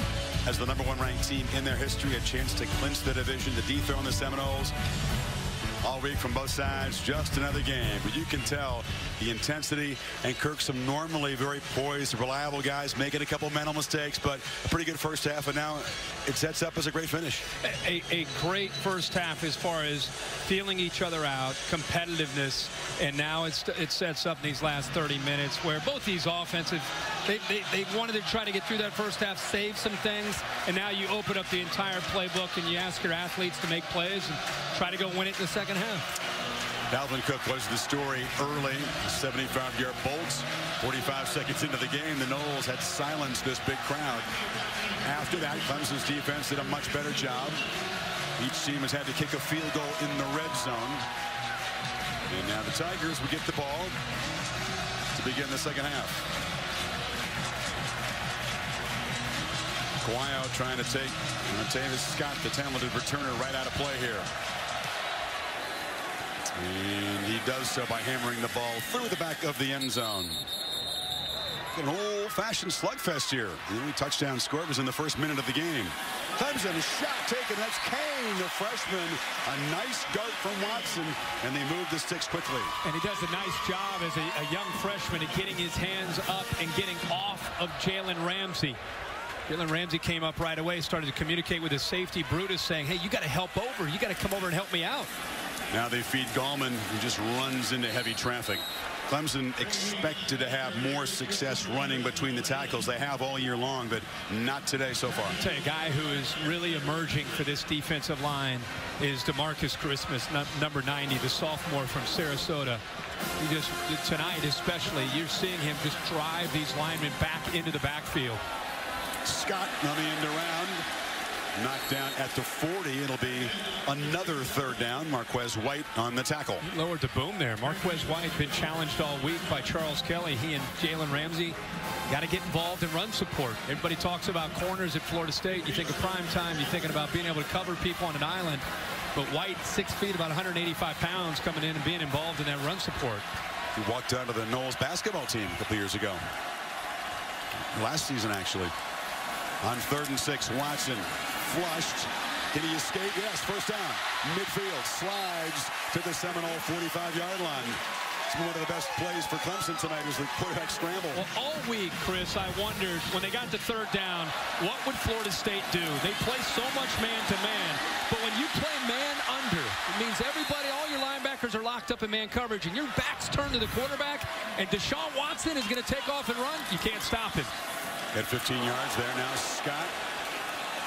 A: as the number one ranked team in their history. A chance to clinch the division, to dethrone the Seminoles all week from both sides. Just another game. But you can tell the intensity and Kirk, some normally very poised, reliable guys making a couple mental mistakes, but a pretty good first half. And now it sets up as a great finish.
B: A, a great first half as far as feeling each other out, competitiveness, and now it's, it sets up these last 30 minutes where both these offensive, they, they, they wanted to try to get through that first half, save some things, and now you open up the entire playbook and you ask your athletes to make plays and try to go win it in the second half.
A: Dalvin Cook was the story early. 75-yard bolts. 45 seconds into the game, the Noles had silenced this big crowd. After that, Clemson's defense did a much better job. Each team has had to kick a field goal in the red zone. And now the Tigers will get the ball to begin the second half. Guayo trying to take Tavis Scott, the talented returner, right out of play here. And he does so by hammering the ball through the back of the end zone. An old-fashioned slugfest here. The only touchdown score was in the first minute of the game. Clemson shot taken. That's Cain, the freshman. A nice dart from Watson, and they move the sticks quickly.
B: And he does a nice job as a, a young freshman at getting his hands up and getting off of Jalen Ramsey. Jalen Ramsey came up right away, started to communicate with his safety, Brutus, saying, hey, you got to help over. You got to come over and help me out.
A: Now they feed Gallman, who just runs into heavy traffic. Clemson expected to have more success running between the tackles. They have all year long, but not today so far.
B: I'll tell you, a guy who is really emerging for this defensive line is DeMarcus Christmas, number 90, the sophomore from Sarasota. He just tonight, especially, you're seeing him just drive these linemen back into the backfield.
A: Scott on the end around knocked down at the 40. It'll be another third down. Marquez White on the tackle.
B: He lowered the boom there. Marquez White has been challenged all week by Charles Kelly. He and Jalen Ramsey got to get involved in run support. Everybody talks about corners at Florida State. You think of prime time. You're thinking about being able to cover people on an island. But White, six feet, about 185 pounds, coming in and being involved in that run support.
A: He walked out of the Noles basketball team a couple years ago. Last season, actually. On third and six, Watson flushed. Can he escape? Yes, first down. Midfield slides to the Seminole 45-yard line. It's one of the best plays for Clemson tonight was the quarterback scramble.
B: Well, all week, Chris, I wondered when they got to third down, what would Florida State do? They play so much man-to-man, -man, but when you play man under, it means everybody, all your linebackers are locked up in man coverage, and your back's turned to the quarterback, and Deshaun Watson is going to take off and run. You can't stop him.
A: At 15 yards there now, Scott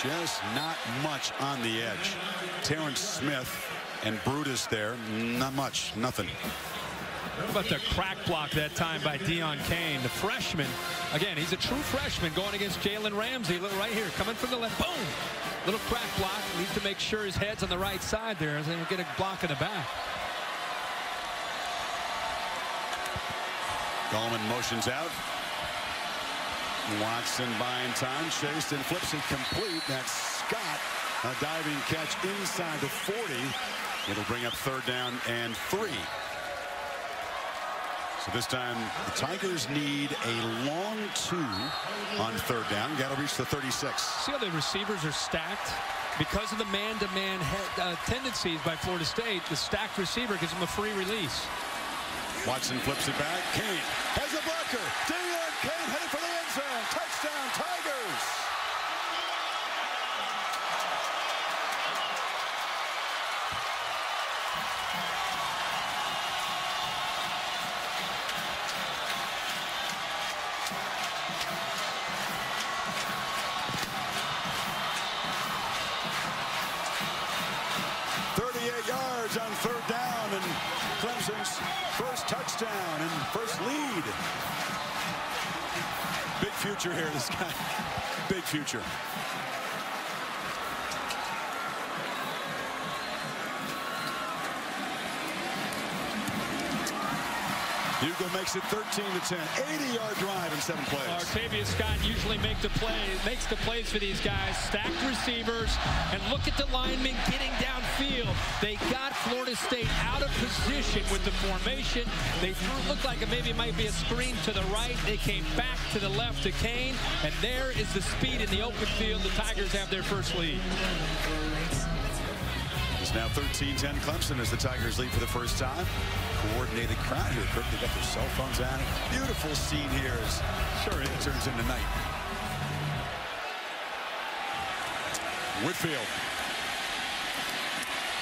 A: just not much on the edge. Terrence Smith and Brutus there. Not much. Nothing.
B: What about the crack block that time by Deon Cain, the freshman. Again, he's a true freshman going against Jalen Ramsey. Look right here, coming from the left. Boom! Little crack block. Needs to make sure his head's on the right side there as they get a block in the back.
A: Gallman motions out. Watson buying time, chased and flips it complete. That's Scott. A diving catch inside the 40. It'll bring up third down and three. So this time the Tigers need a long two on third down. Got to reach the 36.
B: See how the receivers are stacked? Because of the man-to-man -man uh, tendencies by Florida State, the stacked receiver gives them a free release.
A: Watson flips it back. Cain has a blocker. Deon Cain headed for the end zone. Touchdown, Tigers. Future here, this guy. Big future. Huegel makes it 13 to 10. 80-yard drive in seven plays.
B: Artavius Scott usually make the play, makes the plays for these guys. Stacked receivers. And look at the linemen getting downfield. They got Florida State out of position with the formation. They looked like it maybe it might be a screen to the right. They came back to the left to Cain. And there is the speed in the open field. The Tigers have their first lead.
A: It's now 13-10 Clemson as the Tigers lead for the first time. Coordinated crowd here. Quickly got their cell phones out. Beautiful scene here as sure it turns into night. Whitfield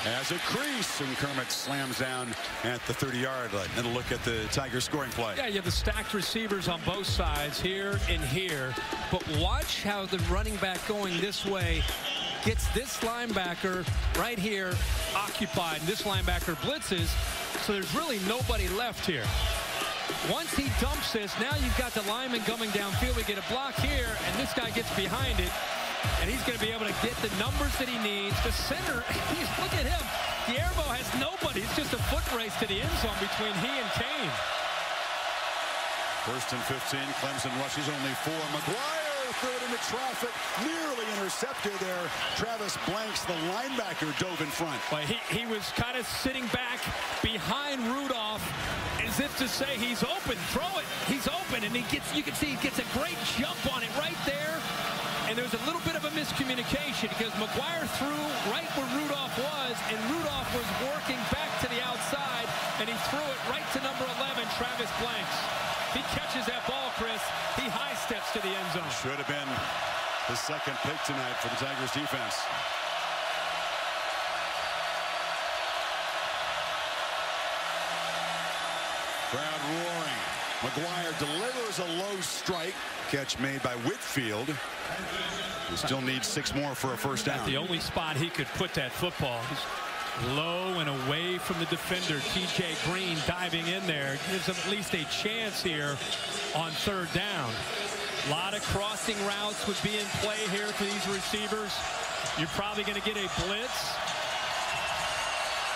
A: has a crease and Kermit slams down at the 30-yard line. And a look at the Tigers scoring play.
B: Yeah, you have the stacked receivers on both sides here and here. But watch how the running back going this way gets this linebacker right here occupied. And this linebacker blitzes, so there's really nobody left here. Once he dumps this, now you've got the lineman coming downfield. We get a block here, and this guy gets behind it, and he's going to be able to get the numbers that he needs. The center, look at him. Guillermo has nobody. It's just a foot race to the end zone between he and Cain.
A: First and 15, Clemson rushes only four. Maguire threw it into traffic, nearly intercepted there. Travis Blanks, the linebacker, dove in front.
B: Well, he, he was kind of sitting back behind Rudolph as if to say he's open, throw it, he's open, and he gets, you can see he gets a great jump on it right there. And there's a little bit of a miscommunication because Maguire threw right where Rudolph was, and Rudolph was working back to the outside, and he threw it right to number 11, Travis Blanks. He catches that ball, Chris. He high steps to the
A: Should have been the second pick tonight for the Tigers defense. Crowd roaring. Maguire delivers a low strike. Catch made by Whitfield. He still needs six more for a first down.
B: The only spot he could put that football. He's low and away from the defender. TJ Green diving in there. Gives him at least a chance here on third down. A lot of crossing routes would be in play here for these receivers. You're probably going to get a blitz.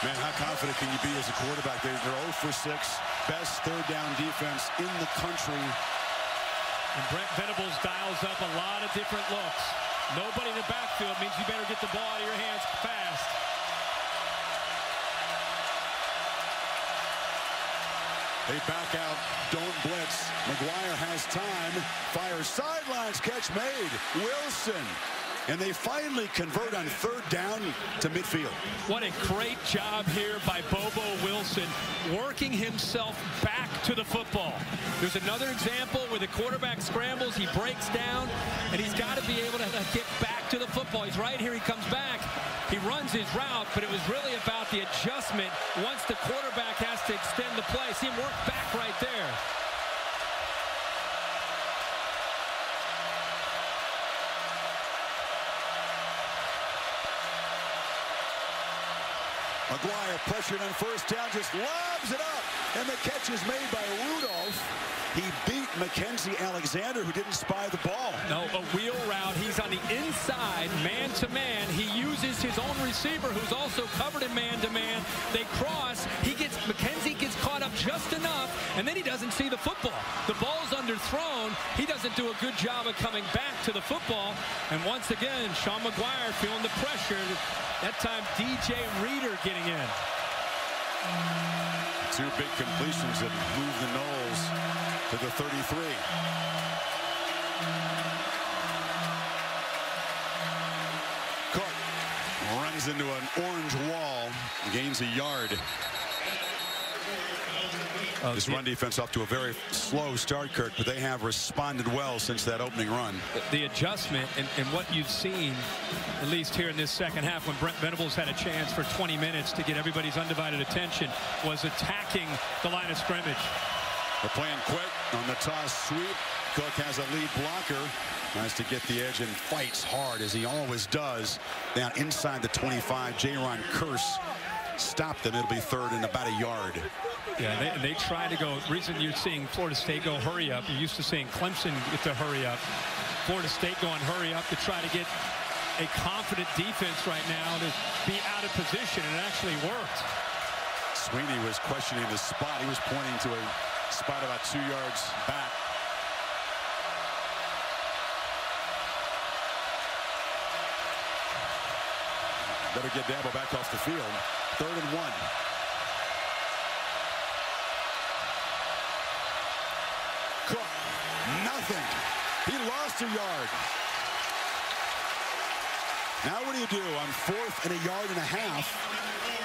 A: Man, how confident can you be as a quarterback? They're, they're 0 for 6. Best third down defense in the country.
B: And Brent Venables dials up a lot of different looks. Nobody in the backfield means you better get the ball out of your hands fast.
A: They back out, don't blitz. Maguire has time, fires sidelines, catch made. Wilson and they finally convert on third down to midfield.
B: What a great job here by Bobo Wilson, working himself back to the football. There's another example where the quarterback scrambles, he breaks down, and he's got to be able to get back to the football. He's right here, he comes back. He runs his route, but it was really about the adjustment once the quarterback has to extend the play. See him work back right there.
A: Maguire pressured on first down, just lobs it up. And the catch is made by Rudolph. He beat Mackensie Alexander, who didn't spy the ball.
B: No, a wheel route. He's on the inside, man-to-man. -man. He uses his own receiver, who's also covered in man-to-man. -man. They cross. He gets, Mackensie gets caught up just enough, and then he doesn't see the football. The ball's underthrown. He doesn't do a good job of coming back to the football. And once again, Sean Maguire feeling the pressure. That time, DJ Reader getting in.
A: Two big completions that move the Noles to the 33. Cook runs into an orange wall, gains a yard. Uh, this run defense off to a very slow start, Kirk, but they have responded well since that opening run.
B: The adjustment and, and, what you've seen, at least here in this second half, when Brent Venables had a chance for 20 minutes to get everybody's undivided attention, was attacking the line of scrimmage.
A: They're playing quick on the toss sweep. Cook has a lead blocker. Tries to get the edge and fights hard, as he always does, down inside the 25. Jayron Kearse stopped them. It'll be third and about a yard.
B: Yeah, they, they try to go. Reason you're seeing Florida State go hurry up. You're used to seeing Clemson get to hurry up. Florida State going hurry up to try to get a confident defense right now to be out of position, and it actually worked.
A: Swinney was questioning the spot. He was pointing to a Spot about two yards back. Better get Dabo back off the field. Third and one. Cook. Nothing. He lost a yard. Now what do you do on fourth and a yard and a half?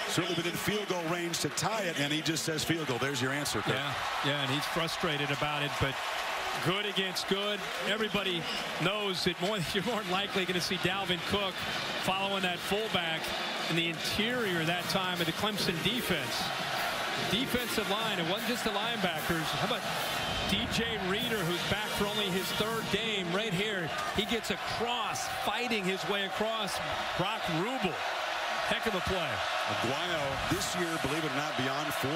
A: Certainly within field goal range to tie it, and he just says field goal. There's your answer. Kirk.
B: Yeah, yeah, and he's frustrated about it, but good against good. Everybody knows that more, you're more likely going to see Dalvin Cook following that fullback in the interior that time of the Clemson defense. Defensive line, it wasn't just the linebackers. How about DJ Reader, who's back for only his third game right here. He gets across, fighting his way across Brock Rubel. Heck of a play.
A: Aguayo this year, believe it or not, beyond 40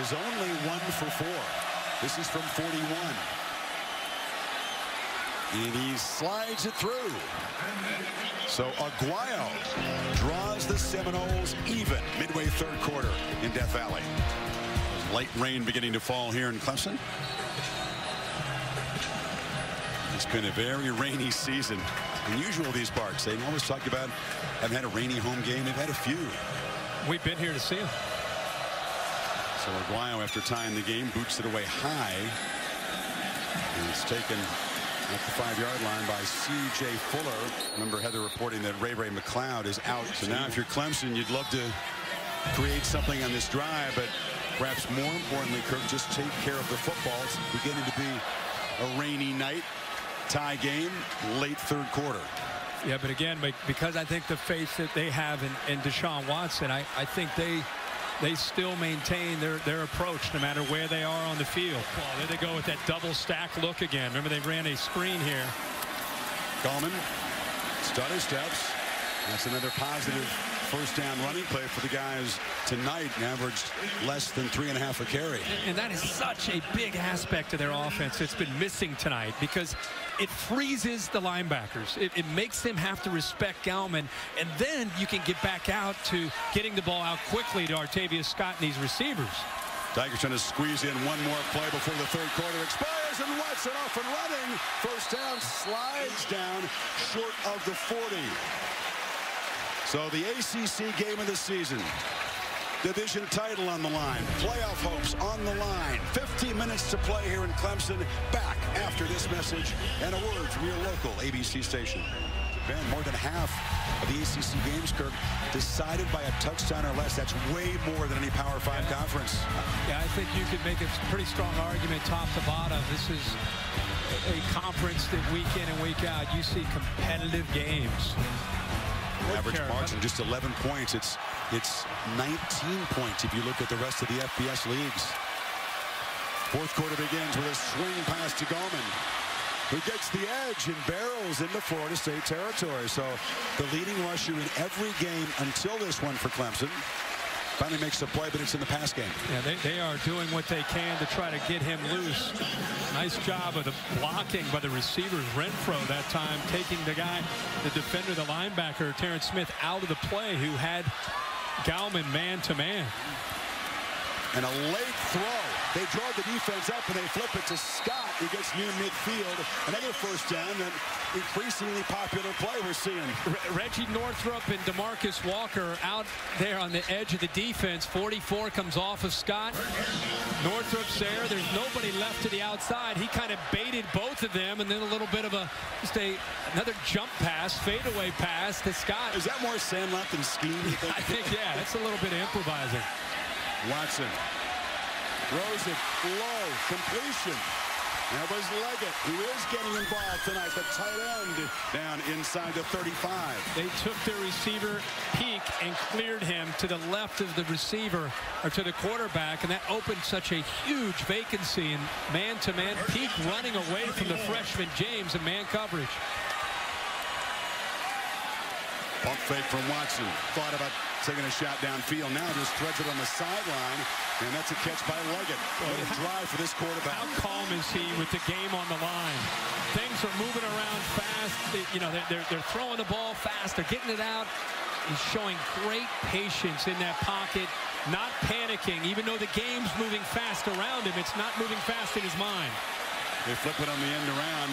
A: is only one for four. This is from 41. And he slides it through. So Aguayo draws the Seminoles even midway third quarter in Death Valley. Light rain beginning to fall here in Clemson. It's been a very rainy season. Unusual these parks. They always talk about haven't had a rainy home game. They've had a few.
B: We've been here to see them.
A: So Aguayo, after tying the game, boots it away high. And it's taken at the five-yard line by C.J. Fuller. Remember Heather reporting that Ray Ray McCloud is out. So now if you're Clemson, you'd love to create something on this drive, but perhaps more importantly, Kirk, just take care of the football. It's beginning to be a rainy night. Tie game, late third quarter.
B: Yeah, but again, because I think the faith that they have in, in Deshaun Watson, I, I think they they still maintain their, their approach no matter where they are on the field. Well, there they go with that double stack look again. Remember, they ran a screen here.
A: Gallman, stutter steps. That's another positive first down running play for the guys tonight averaged less than three and a half a carry.
B: And that is such a big aspect of their offense that's been missing tonight because it freezes the linebackers. It, it makes them have to respect Gallman, and then you can get back out to getting the ball out quickly to Artavius Scott and these receivers.
A: Tigers trying to squeeze in one more play before the third quarter expires, and Watson off and running. First down slides down short of the 40. So the ACC game of the season. Division title on the line. Playoff hopes on the line. 15 minutes to play here in Clemson. Back after this message and a word from your local ABC station. Ben, more than half of the ACC games, Kirk, decided by a touchdown or less. That's way more than any Power 5 conference.
B: Yeah, I think you could make a pretty strong argument top to bottom. This is a conference that week in and week out, you see competitive games.
A: Average margin just 11 points. It's it's 19 points if you look at the rest of the FBS leagues. Fourth quarter begins with a swing pass to Gallman, who gets the edge and barrels into Florida State territory. So the leading rusher in every game until this one for Clemson. Finally makes the play, but it's in the pass game.
B: Yeah, they, they are doing what they can to try to get him loose. Nice job of the blocking by the receivers. Renfro that time taking the guy, the defender, the linebacker, Terrence Smith, out of the play, who had Gallman man to man.
A: And a late throw. They draw the defense up and they flip it to Scott who gets near midfield. Another first down and increasingly popular play we're seeing.
B: Reggie Northrup and Demarcus Walker out there on the edge of the defense. 44 comes off of Scott. Northrup's there. There's nobody left to the outside. He kind of baited both of them and then a little bit of a just a another jump pass, fadeaway pass to Scott.
A: Is that more Sandlap than scheme?
B: I think, yeah, that's a little bit of improvising.
A: Watson throws it low, completion. That was Leggett, who is getting involved tonight, the tight end down inside the 35.
B: They took their receiver Peake and cleared him to the left of the receiver or to the quarterback, and that opened such a huge vacancy in man-to-man -man Peake running away from the freshman James in man coverage.
A: Pump fake from Watson. Thought about taking a shot downfield. Now just threads it on the sideline, and that's a catch by Leggett. What a drive for this quarterback.
B: How calm is he with the game on the line? Things are moving around fast. They, you know, they're, they're, they're throwing the ball fast. They're getting it out. He's showing great patience in that pocket. not panicking, even though the game's moving fast around him. It's not moving fast in his mind.
A: They flip it on the end around.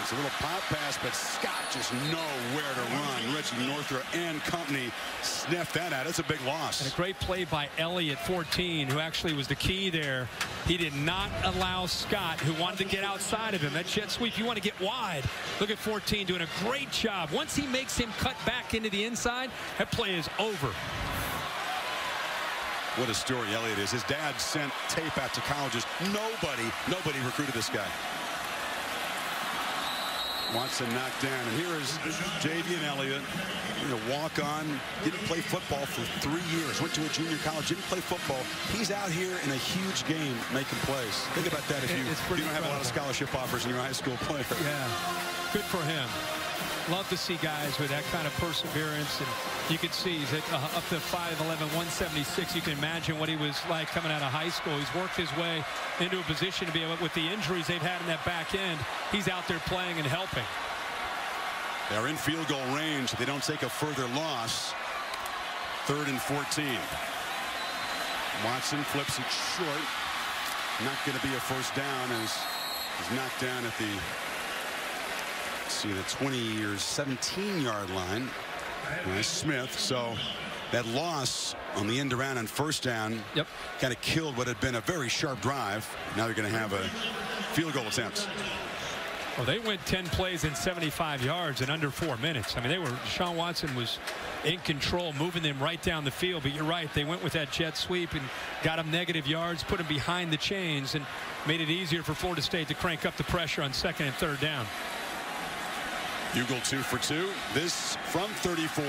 A: It's a little pop pass, but Scott just nowhere to run. Reggie Northrup and company sniffed that out. It's a big loss.
B: And a great play by Elliott, 14, who actually was the key there. He did not allow Scott, who wanted to get outside of him. That jet sweep, you want to get wide. Look at 14 doing a great job. Once he makes him cut back into the inside, that play is over.
A: What a story Elliott is. His dad sent tape out to colleges. Nobody, nobody recruited this guy. Watson knocked down. And here is Javien Elliott, you know, walk on, didn't play football for three years, went to a junior college, didn't play football. He's out here in a huge game making plays. Think about that if you, you don't have a lot of scholarship offers in your high school player.
B: Yeah, good for him. Love to see guys with that kind of perseverance. And you can see he's at, uh, up to 5'11", 176. You can imagine what he was like coming out of high school. He's worked his way into a position to be able, with the injuries they've had in that back end, he's out there playing and helping.
A: They're in field goal range. They don't take a further loss. Third and 14. Watson flips it short. Not going to be a first down as he's knocked down at the see the 20 years 17 yard line. Nice Smith. So that loss on the end around on first down
B: yep.
A: kind of killed what had been a very sharp drive. Now they're going to have a field goal attempt.
B: Well, they went 10 plays in 75 yards in under four minutes. I mean, they were Sean Watson was in control, moving them right down the field. But you're right, they went with that jet sweep and got them negative yards, put them behind the chains, and made it easier for Florida State to crank up the pressure on second and third down.
A: Huegel two for two. This from 34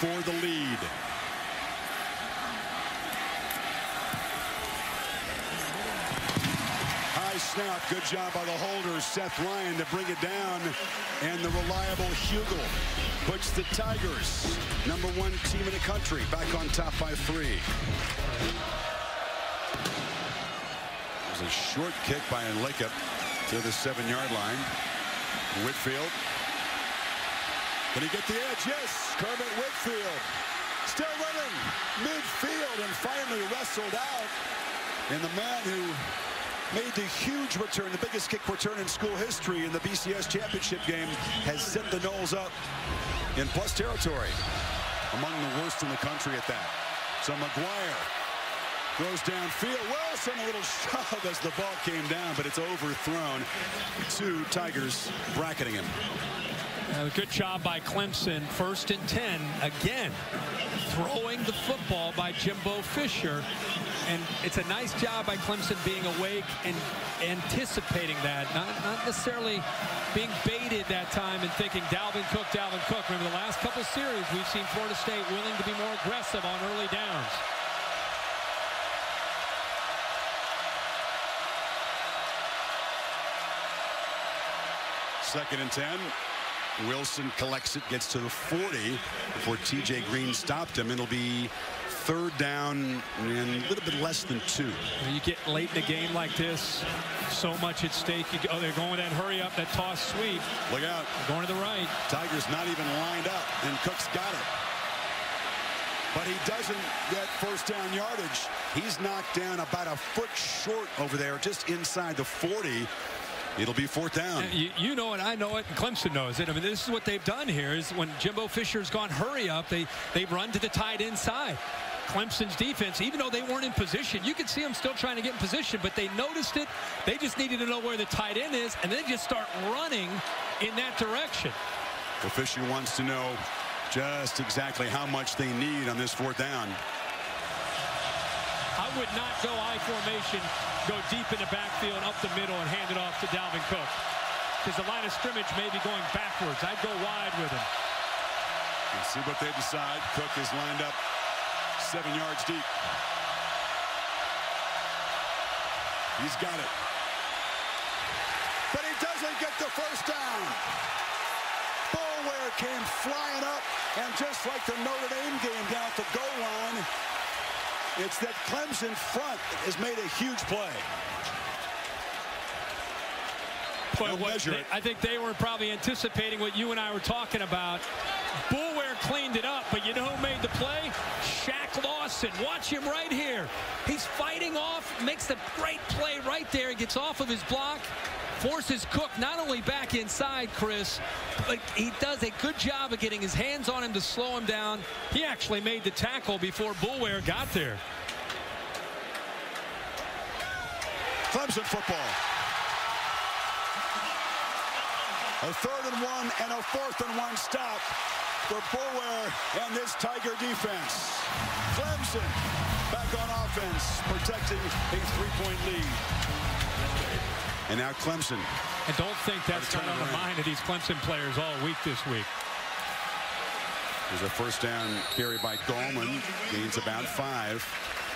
A: for the lead. High snap. Good job by the holder, Seth Ryan to bring it down. And the reliable Huegel puts the Tigers, number one team in the country, back on top by three. There's a short kick by Enleka to the seven-yard line. Whitfield can he get the edge? Yes. Kermit Whitfield still running midfield and finally wrestled out. And the man who made the huge return, the biggest kick return in school history in the BCS championship game, has set the Noles up in plus territory. Among the worst in the country at that. So Maguire Throws downfield. Wilson a little shove as the ball came down, but it's overthrown. Two Tigers bracketing him.
B: Uh, good job by Clemson. First and 10. Again, throwing the football by Jimbo Fisher. And it's a nice job by Clemson being awake and anticipating that. Not, not necessarily being baited that time and thinking Dalvin Cook, Dalvin Cook. Remember the last couple series we've seen Florida State willing to be more aggressive on early downs.
A: Second and 10. Wilson collects it, gets to the 40 before TJ Green stopped him. It'll be third down and a little bit less than two.
B: You get late in a game like this, so much at stake. You, oh, they're going that hurry up, that toss sweep.
A: Look out.
B: Going to the right.
A: Tigers not even lined up, and Cook's got it. But he doesn't get first down yardage. He's knocked down about a foot short over there, just inside the 40. It'll be fourth down.
B: You, you, know it, I know it, and Clemson knows it. I mean, this is what they've done here is when Jimbo Fisher's gone hurry up, they, they run to the tight end side. Clemson's defense, even though they weren't in position, you could see them still trying to get in position, but they noticed it. They just needed to know where the tight end is, and then just start running in that direction.
A: The Fisher wants to know just exactly how much they need on this fourth down.
B: I would not go I formation go deep in the backfield, up the middle, and hand it off to Dalvin Cook. Because the line of scrimmage may be going backwards. I'd go wide with him.
A: We'll see what they decide. Cook is lined up seven yards deep. He's got it. But he doesn't get the first down. Boulware came flying up, and just like the Notre Dame game down at the goal line, it's that Clemson front has made a huge play.
B: But they, I think they were probably anticipating what you and I were talking about. Boulware cleaned it up, but you know who made the play? Shaq Lawson watch him right here. He's fighting off, makes the great play right there. He gets off of his block, forces Cook not only back inside, Chris, but he does a good job of getting his hands on him to slow him down. He actually made the tackle before Boulware got there.
A: Clemson football. A third and one and a fourth and one stop for Boulware and this Tiger defense. Clemson back on offense, protecting a three-point lead. And now Clemson.
B: I don't think that's not on the mind of these Clemson players all week this week.
A: There's a first down carry by Gallman. Gains about five.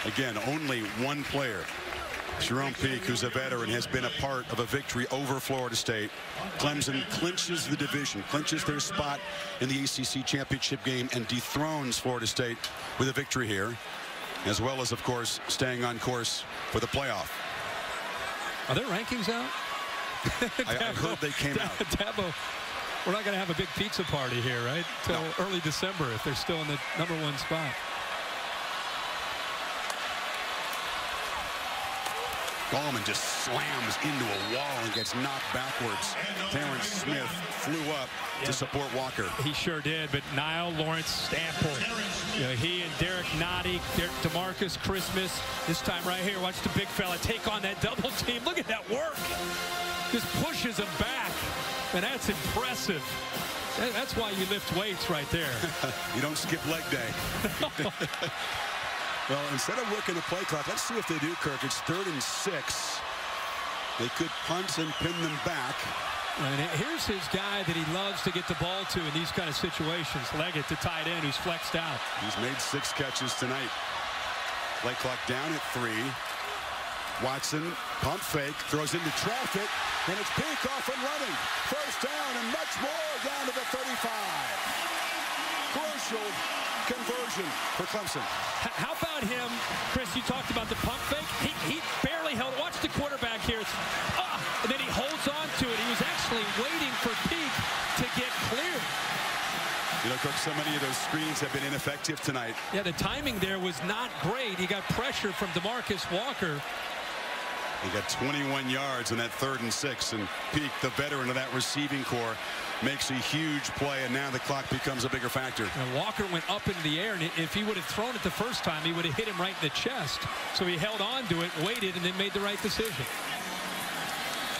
A: Again, only one player. Charone Peake, who's a veteran, has been a part of a victory over Florida State. Clemson clinches the division, clinches their spot in the ACC championship game, and dethrones Florida State with a victory here, as well as, of course, staying on course for the playoff.
B: Are their rankings out?
A: I, I heard they came out.
B: Dabo, we're not going to have a big pizza party here, right? Till
A: No.
B: early December if they're still in the number one spot.
A: Gallman just slams into a wall and gets knocked backwards. Terrence Smith flew up to support Walker.
B: He sure did, but Nile Lawrence Stample, you know, he and Derrick Nnadi, Der- Demarcus Christmas, this time right here, watch the big fella take on that double team. Look at that work. Just pushes him back, and that's impressive. That's why you lift weights right there.
A: You don't skip leg day. well, instead of working the play clock, let's see if they do, Kirk. It's third and six. They could punt and pin them back.
B: And here's his guy that he loves to get the ball to in these kind of situations. Leggett, the tight end, who's flexed out.
A: He's made six catches tonight. Play clock down at three. Watson, pump fake, throws into traffic, and it's Peake off and running. First down and much more down to the 35. Crucial conversion for Clemson.
B: How about him, Chris? You talked about the pump fake. He, he barely held. Watch the quarterback here. Ah, and then he holds on to it. He was actually waiting for Peake to get clear.
A: You know, Cook, so many of those screens have been ineffective tonight.
B: Yeah, the timing there was not great. He got pressure from Demarcus Walker.
A: He got 21 yards in that third and six, and Peake, the veteran of that receiving core, makes a huge play, and now the clock becomes a bigger factor.
B: And Walker went up into the air, and if he would have thrown it the first time, he would have hit him right in the chest. So he held on to it, waited, and then made the right decision.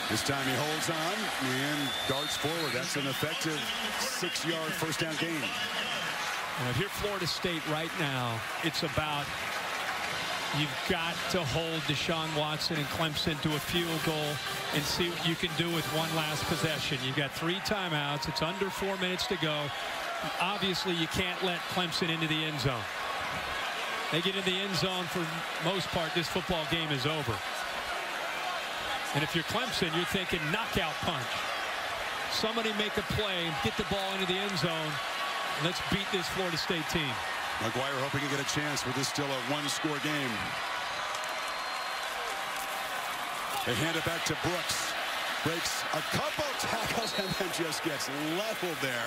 A: This time he holds on and darts forward. That's an effective six-yard first down gain.
B: And if you're Florida State right now, it's about you've got to hold Deshaun Watson and Clemson to a field goal and see what you can do with one last possession. You've got three timeouts. It's under four minutes to go. Obviously, you can't let Clemson into the end zone. They get in the end zone for most part, this football game is over. And if you're Clemson, you're thinking knockout punch. Somebody make a play, get the ball into the end zone. Let's beat this Florida State team.
A: Maguire hoping to get a chance with this still a one-score game. They hand it back to Brooks. Breaks a couple tackles and then just gets leveled there.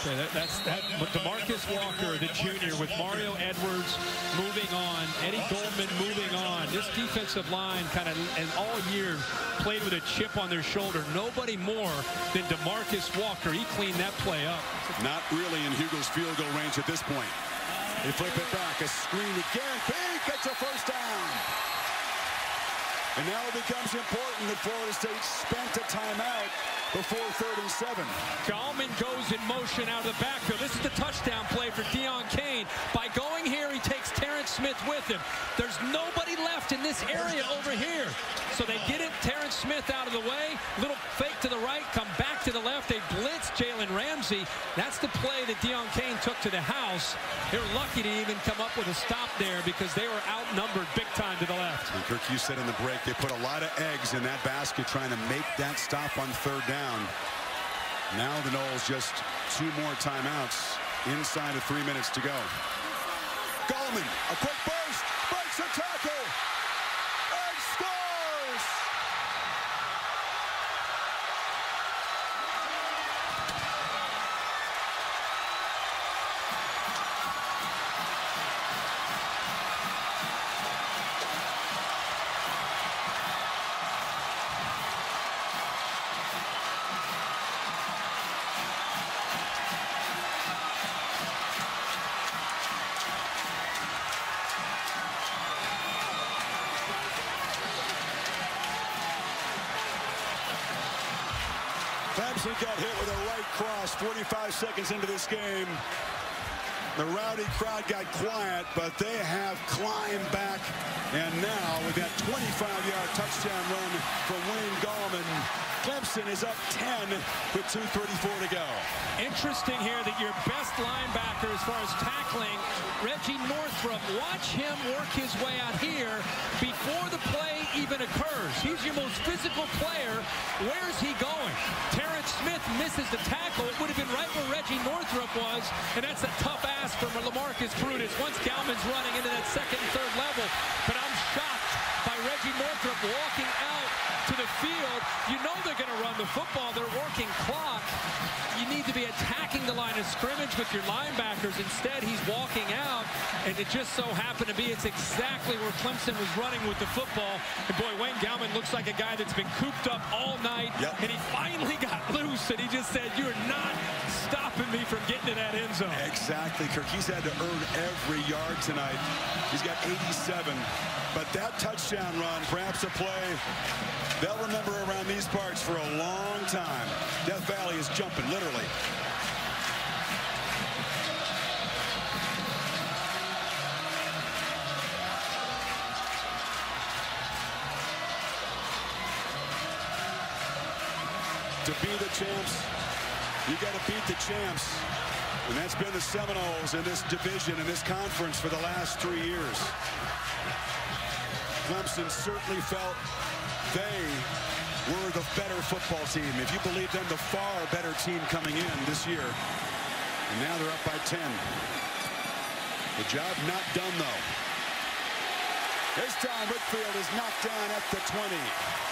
B: Okay, that, that's that. But Demarcus Walker, the junior, with Mario Edwards moving on, Eddie Goldman moving on. This defensive line kind of, and all year, played with a chip on their shoulder. Nobody more than Demarcus Walker. He cleaned that play up.
A: Not really in Hugo's field goal range at this point. They flip it back. A screen again. Big gets a first down. And now it becomes important that Florida State spent a timeout before third and seven.
B: Gallman goes in motion out of the backfield. This is the touchdown play for Deon Cain. By going here, he takes Terrence Smith with him. There's nobody left in this area over here. So they get it, Terrence Smith out of the way. Little fake to the right, come back to the left. They blitz Jalen Ramsey. That's the play that Deon Cain took to the house. They're lucky to even come up with a stop there because they were outnumbered big time to the left.
A: And Kirk, you said in the break, they put a lot of eggs in that basket trying to make that stop on third down. Now the Noles just two more timeouts inside of three minutes to go. Gallman, a quick burst, breaks a tackle, 45 seconds into this game. The rowdy crowd got quiet, but they have climbed back. And now, with that 25-yard touchdown run from Wayne Gallman, Is up 10 with 2.34 to go.
B: Interesting here that your best linebacker as far as tackling, Reggie Northrup, watch him work his way out here before the play even occurs. He's your most physical player. Where's he going? Terrance Smith misses the tackle. It would have been right where Reggie Northrup was, and that's a tough ask from Lamarcus Brutus once Gallman's running into that second and third level. But I'm shocked by Reggie Northrup walking out to the field. You know they're going to run the football. They're working clock. You need to be attacking the line of scrimmage with your linebackers. Instead, he's walking out, and it just so happened to be it's exactly where Clemson was running with the football. And boy, Wayne Gallman looks like a guy that's been cooped up all night,
A: yep.
B: and he finally got loose, and he just said, you're not stopping me from getting to that end zone.
A: Exactly, Kirk. He's had to earn every yard tonight. He's got 87. But that touchdown run, perhaps a play they'll remember around these parts for a long time. Death Valley is jumping, literally. To be the champs, you got to beat the champs. And that's been the Seminoles in this division, in this conference for the last three years. Clemson certainly felt they were the better football team. If you believe them, the far better team coming in this year. And now they're up by 10. The job not done, though. This time, Whitfield is knocked down at the 20.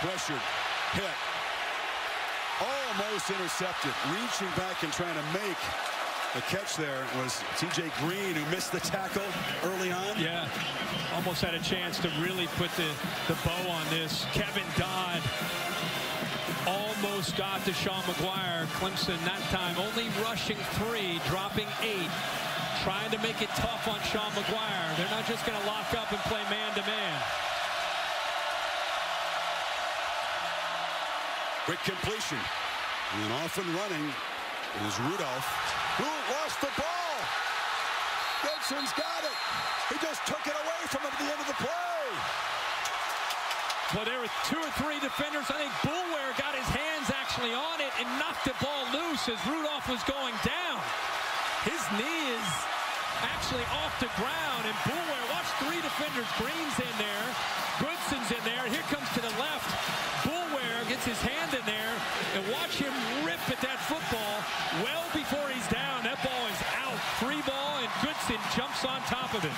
A: Pressured, hit, almost intercepted, reaching back and trying to make the catch there was T.J. Green, who missed the tackle early on.
B: Yeah, almost had a chance to really put the, the bow on this. Kevin Dodd almost got to Sean Maguire. Clemson that time only rushing three, dropping eight. Trying to make it tough on Sean Maguire. They're not just going to lock up and play man-to-man. -man.
A: Quick completion. And off and running is Rudolph. Who lost the ball? Goodson's got it. He just took it away from him at the end of the play.
B: Well, there were two or three defenders. I think Boulware got his hands actually on it and knocked the ball loose as Rudolph was going down. His knee is actually off the ground, and Boulware, watch three defenders. Green's in there. Goodson's in there. Here comes to the left. Boulware gets his hand in there, and watch him rip at that football well before he's down. That ball is out. Free ball, and Goodson jumps on top of it.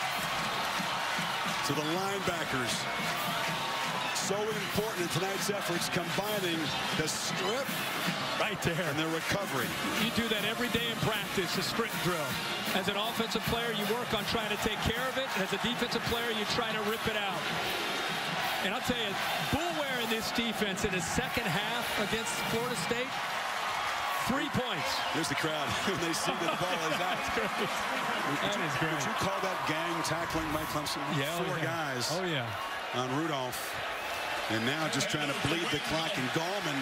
A: So the linebackers so important in tonight's efforts, combining the strip
B: right there
A: and the recovery.
B: You do that every day in practice, the sprint drill. As an offensive player, you work on trying to take care of it. As a defensive player, you try to rip it out. And I'll tell you, Boulware in this defense in the second half against Florida State, three points.
A: Here's the crowd when they see that the ball is out.
B: Great.
A: Would,
B: That
A: you,
B: is great.
A: would you call that gang tackling by Clemson?
B: Yeah, oh
A: Four
B: yeah.
A: guys
B: Oh, yeah.
A: on Rudolph. And now just trying to bleed the clock. And Gallman,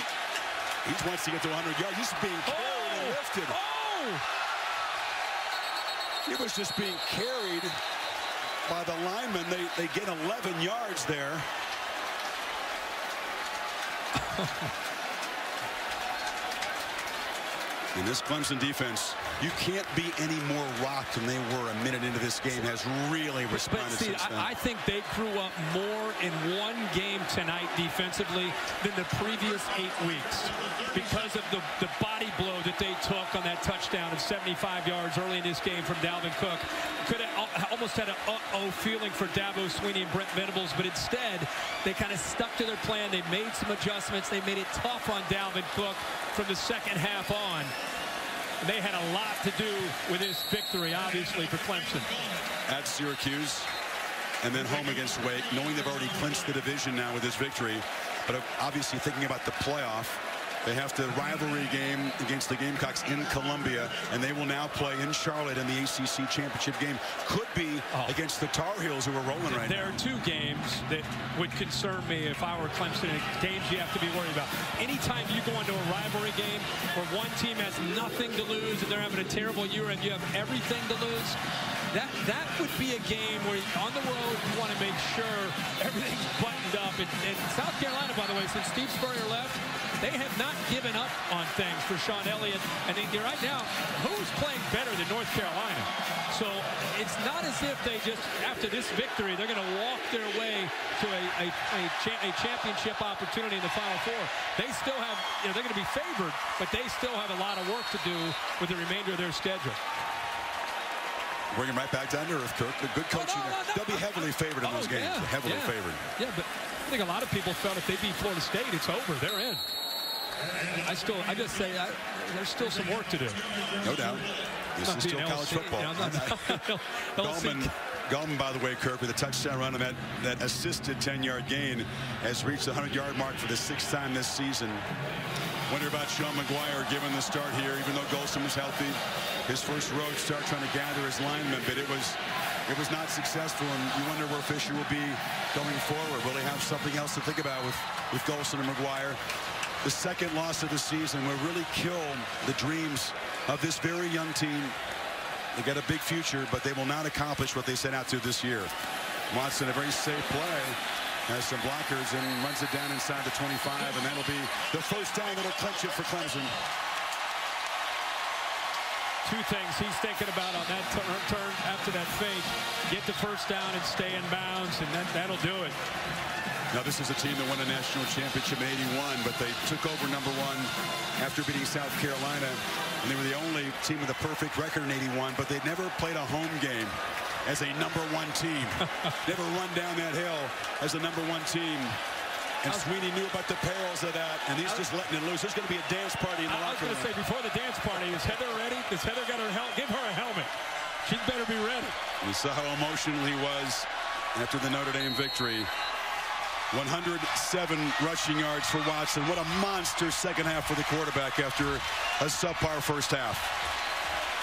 A: he wants to get to 100 yards. He's being carried and oh! lifted.
B: Oh!
A: He was just being carried by the lineman. They, they get 11 yards there. In this Clemson defense, you can't be any more rocked than they were a minute into this game. Has really responded
B: But see. I, I think they grew up more in one game tonight defensively than the previous eight weeks because of the, the body blow that they took on that touchdown of 75 yards early in this game from Dalvin Cook. Almost had an uh-oh feeling for Dabo Swinney and Brent Venables, but instead they kind of stuck to their plan. They made some adjustments. They made it tough on Dalvin Cook from the second half on. They had a lot to do with this victory, obviously, for Clemson.
A: at Syracuse and then home against Wake, knowing they've already clinched the division now with this victory, but obviously thinking about the playoff. They have the rivalry game against the Gamecocks in Columbia, and they will now play in Charlotte in the ACC championship game. Could be
B: Oh.
A: against the Tar Heels, who are rolling right
B: there
A: now.
B: are two games. that would concern me if I were Clemson. Games you have to be worried about. Anytime you go into a rivalry game where one team has nothing to lose and they're having a terrible year and you have everything to lose, that that would be a game where on the road you want to make sure everything's buttoned up. And, and South Carolina, by the way, since Steve Spurrier left, they have not given up on things for Shawn Elliott. And they, right now, who's playing better than North Carolina? So it's not as if they just, after this victory, they're going to walk their way to a, a, a, cha a, championship opportunity in the Final Four. They still have, you know, they're going to be favored, but they still have a lot of work to do with the remainder of their schedule.
A: Bring him right back down to earth, Kirk. The good coaching.
B: Oh, no, no, no.
A: They'll be heavily favored in
B: oh,
A: those games.
B: Yeah,
A: heavily
B: yeah.
A: favored.
B: Yeah, but I think a lot of people felt if they beat Florida State, it's over. They're in. I still, I just say I, there's still some work to do.
A: No doubt. This is still college football. Gallman, Gallman, by the way, Kirk, with a touchdown run on that, that assisted 10-yard gain, has reached the 100-yard mark for the sixth time this season. Wonder about Sean Maguire given the start here, even though Golson was healthy. His first road start trying to gather his linemen, but it was it was not successful, and you wonder where Fisher will be going forward. Will he have something else to think about with, with Golson and McGuire? The second loss of the season will really kill the dreams of this very young team. They got a big future, but they will not accomplish what they set out to this year. Watson, a very safe play, has some blockers and runs it down inside the 25, and that'll be the first down that'll clinch it for Clemson.
B: Two things he's thinking about on that turn, after that fake. Get the first down and stay in bounds, and that, that'll do it.
A: Now, this is a team that won a national championship in 81, but they took over number one after beating South Carolina. And they were the only team with a perfect record in 81, but they'd never played a home game as a number one team. never run down that hill as a number one team. And Swinney knew about the perils of that, and he's just letting it loose. There's going to be a dance party in the
B: I was going to say, before the dance party, is Heather ready? Does Heather got her helmet? Give her a helmet. She better be ready.
A: We saw how emotional he was after the Notre Dame victory. 107 rushing yards for Watson. What a monster second half for the quarterback after a subpar first half.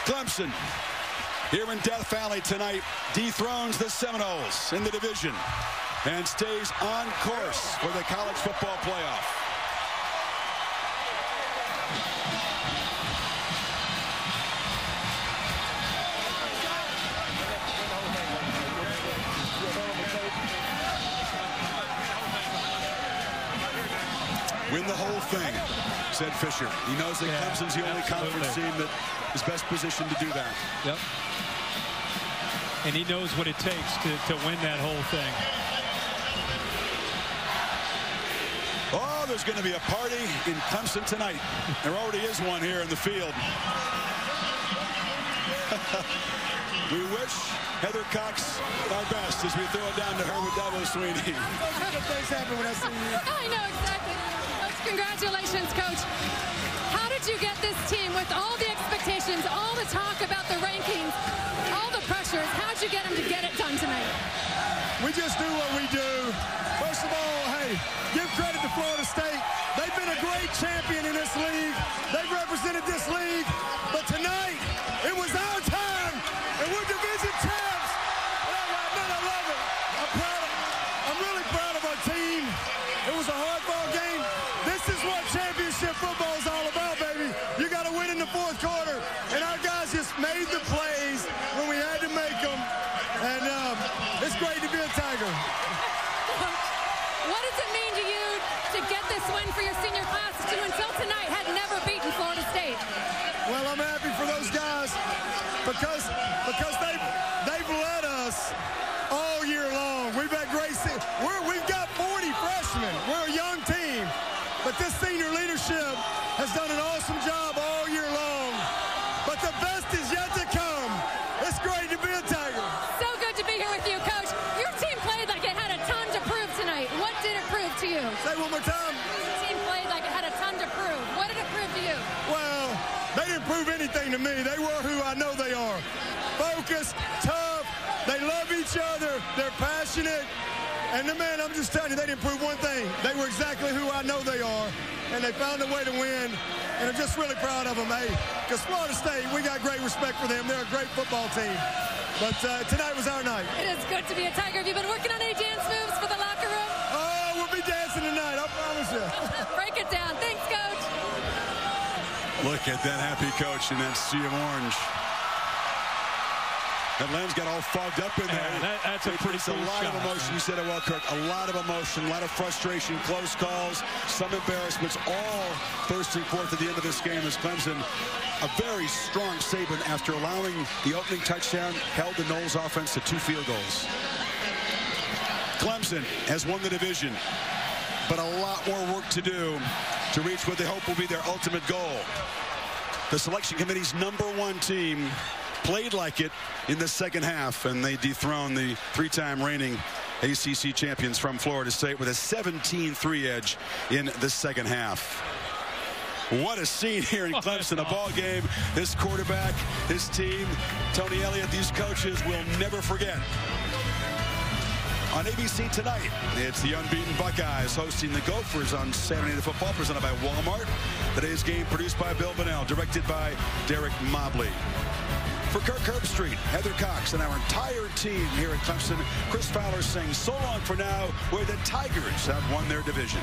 A: Clemson here in Death Valley tonight dethrones the Seminoles in the division and stays on course for the college football playoff. The whole thing, said Fisher. He knows that
B: Yeah,
A: Clemson's the only conference team that is best positioned to do that.
B: Yep. And he knows what it takes to, to win that whole thing.
A: Oh, there's going to be a party in Clemson tonight. There already is one here in the field. we wish Heather Cox our best as we throw it down to her with Dabo Swinney.
D: Things happen when I see you.
C: I know exactly. Congratulations, Coach. How did you get this team with all the expectations, all the talk about the rankings, all the pressures? How'd you get them to get it done tonight?
D: We just do what we do. First of all, hey, give credit to Florida State. They've been a great champion in this league. They've represented this league. But tonight, it was our time, and we're division champs. Man, I love it. I'm proud of, I'm really proud of our team. It was a hardball game. This is what championship football is all about, baby. You got to win in the fourth quarter. And our guys just made the plays when we had to make them. And um, it's great to be a Tiger.
C: What does it mean to you to get this win for your senior class who until tonight had never beaten Florida State?
D: Well, I'm happy for those guys because because they they've led us all year long. We've had great. We're, we've got 40 freshmen. We're a young team, but this senior leadership has done an awesome job
C: prove
D: anything to me. They were who I know they are. Focused, tough. They love each other. They're passionate. And the man, I'm just telling you, they didn't prove one thing. They were exactly who I know they are. And they found a way to win. And I'm just really proud of them, hey. Because Florida State, we got great respect for them. They're a great football team. But uh, tonight was our night.
C: It is good to be a Tiger. Have you been working on any dance moves for the locker room?
D: Oh, we'll be dancing tonight. I promise you.
C: Break it down.
A: Look at that happy coach in that sea of orange. And Len's got all fogged up in there.
B: Yeah, that, that's a pretty cool
A: a lot
B: shot.
A: of emotion. You said it well, Kirk. A lot of emotion, a lot of frustration, close calls, some embarrassments, all bursting forth at the end of this game as Clemson, a very strong Saban after allowing the opening touchdown, held the Noles offense to two field goals. Clemson has won the division, but a lot more work to do to reach what they hope will be their ultimate goal. The selection committee's number one team played like it in the second half, and they dethroned the three-time reigning ACC champions from Florida State with a 17-3 edge in the second half. What a scene here in oh, Clemson, a ball game. This quarterback, his team, Tony Elliott, these coaches will never forget. On ABC tonight, it's the unbeaten Buckeyes hosting the Gophers on Saturday Night Football, presented by Walmart. Today's game produced by Bill Bonnell, directed by Derek Mobley. For Kirk Herbstreit, Heather Cox, and our entire team here at Clemson, Chris Fowler saying so long for now, where the Tigers have won their division.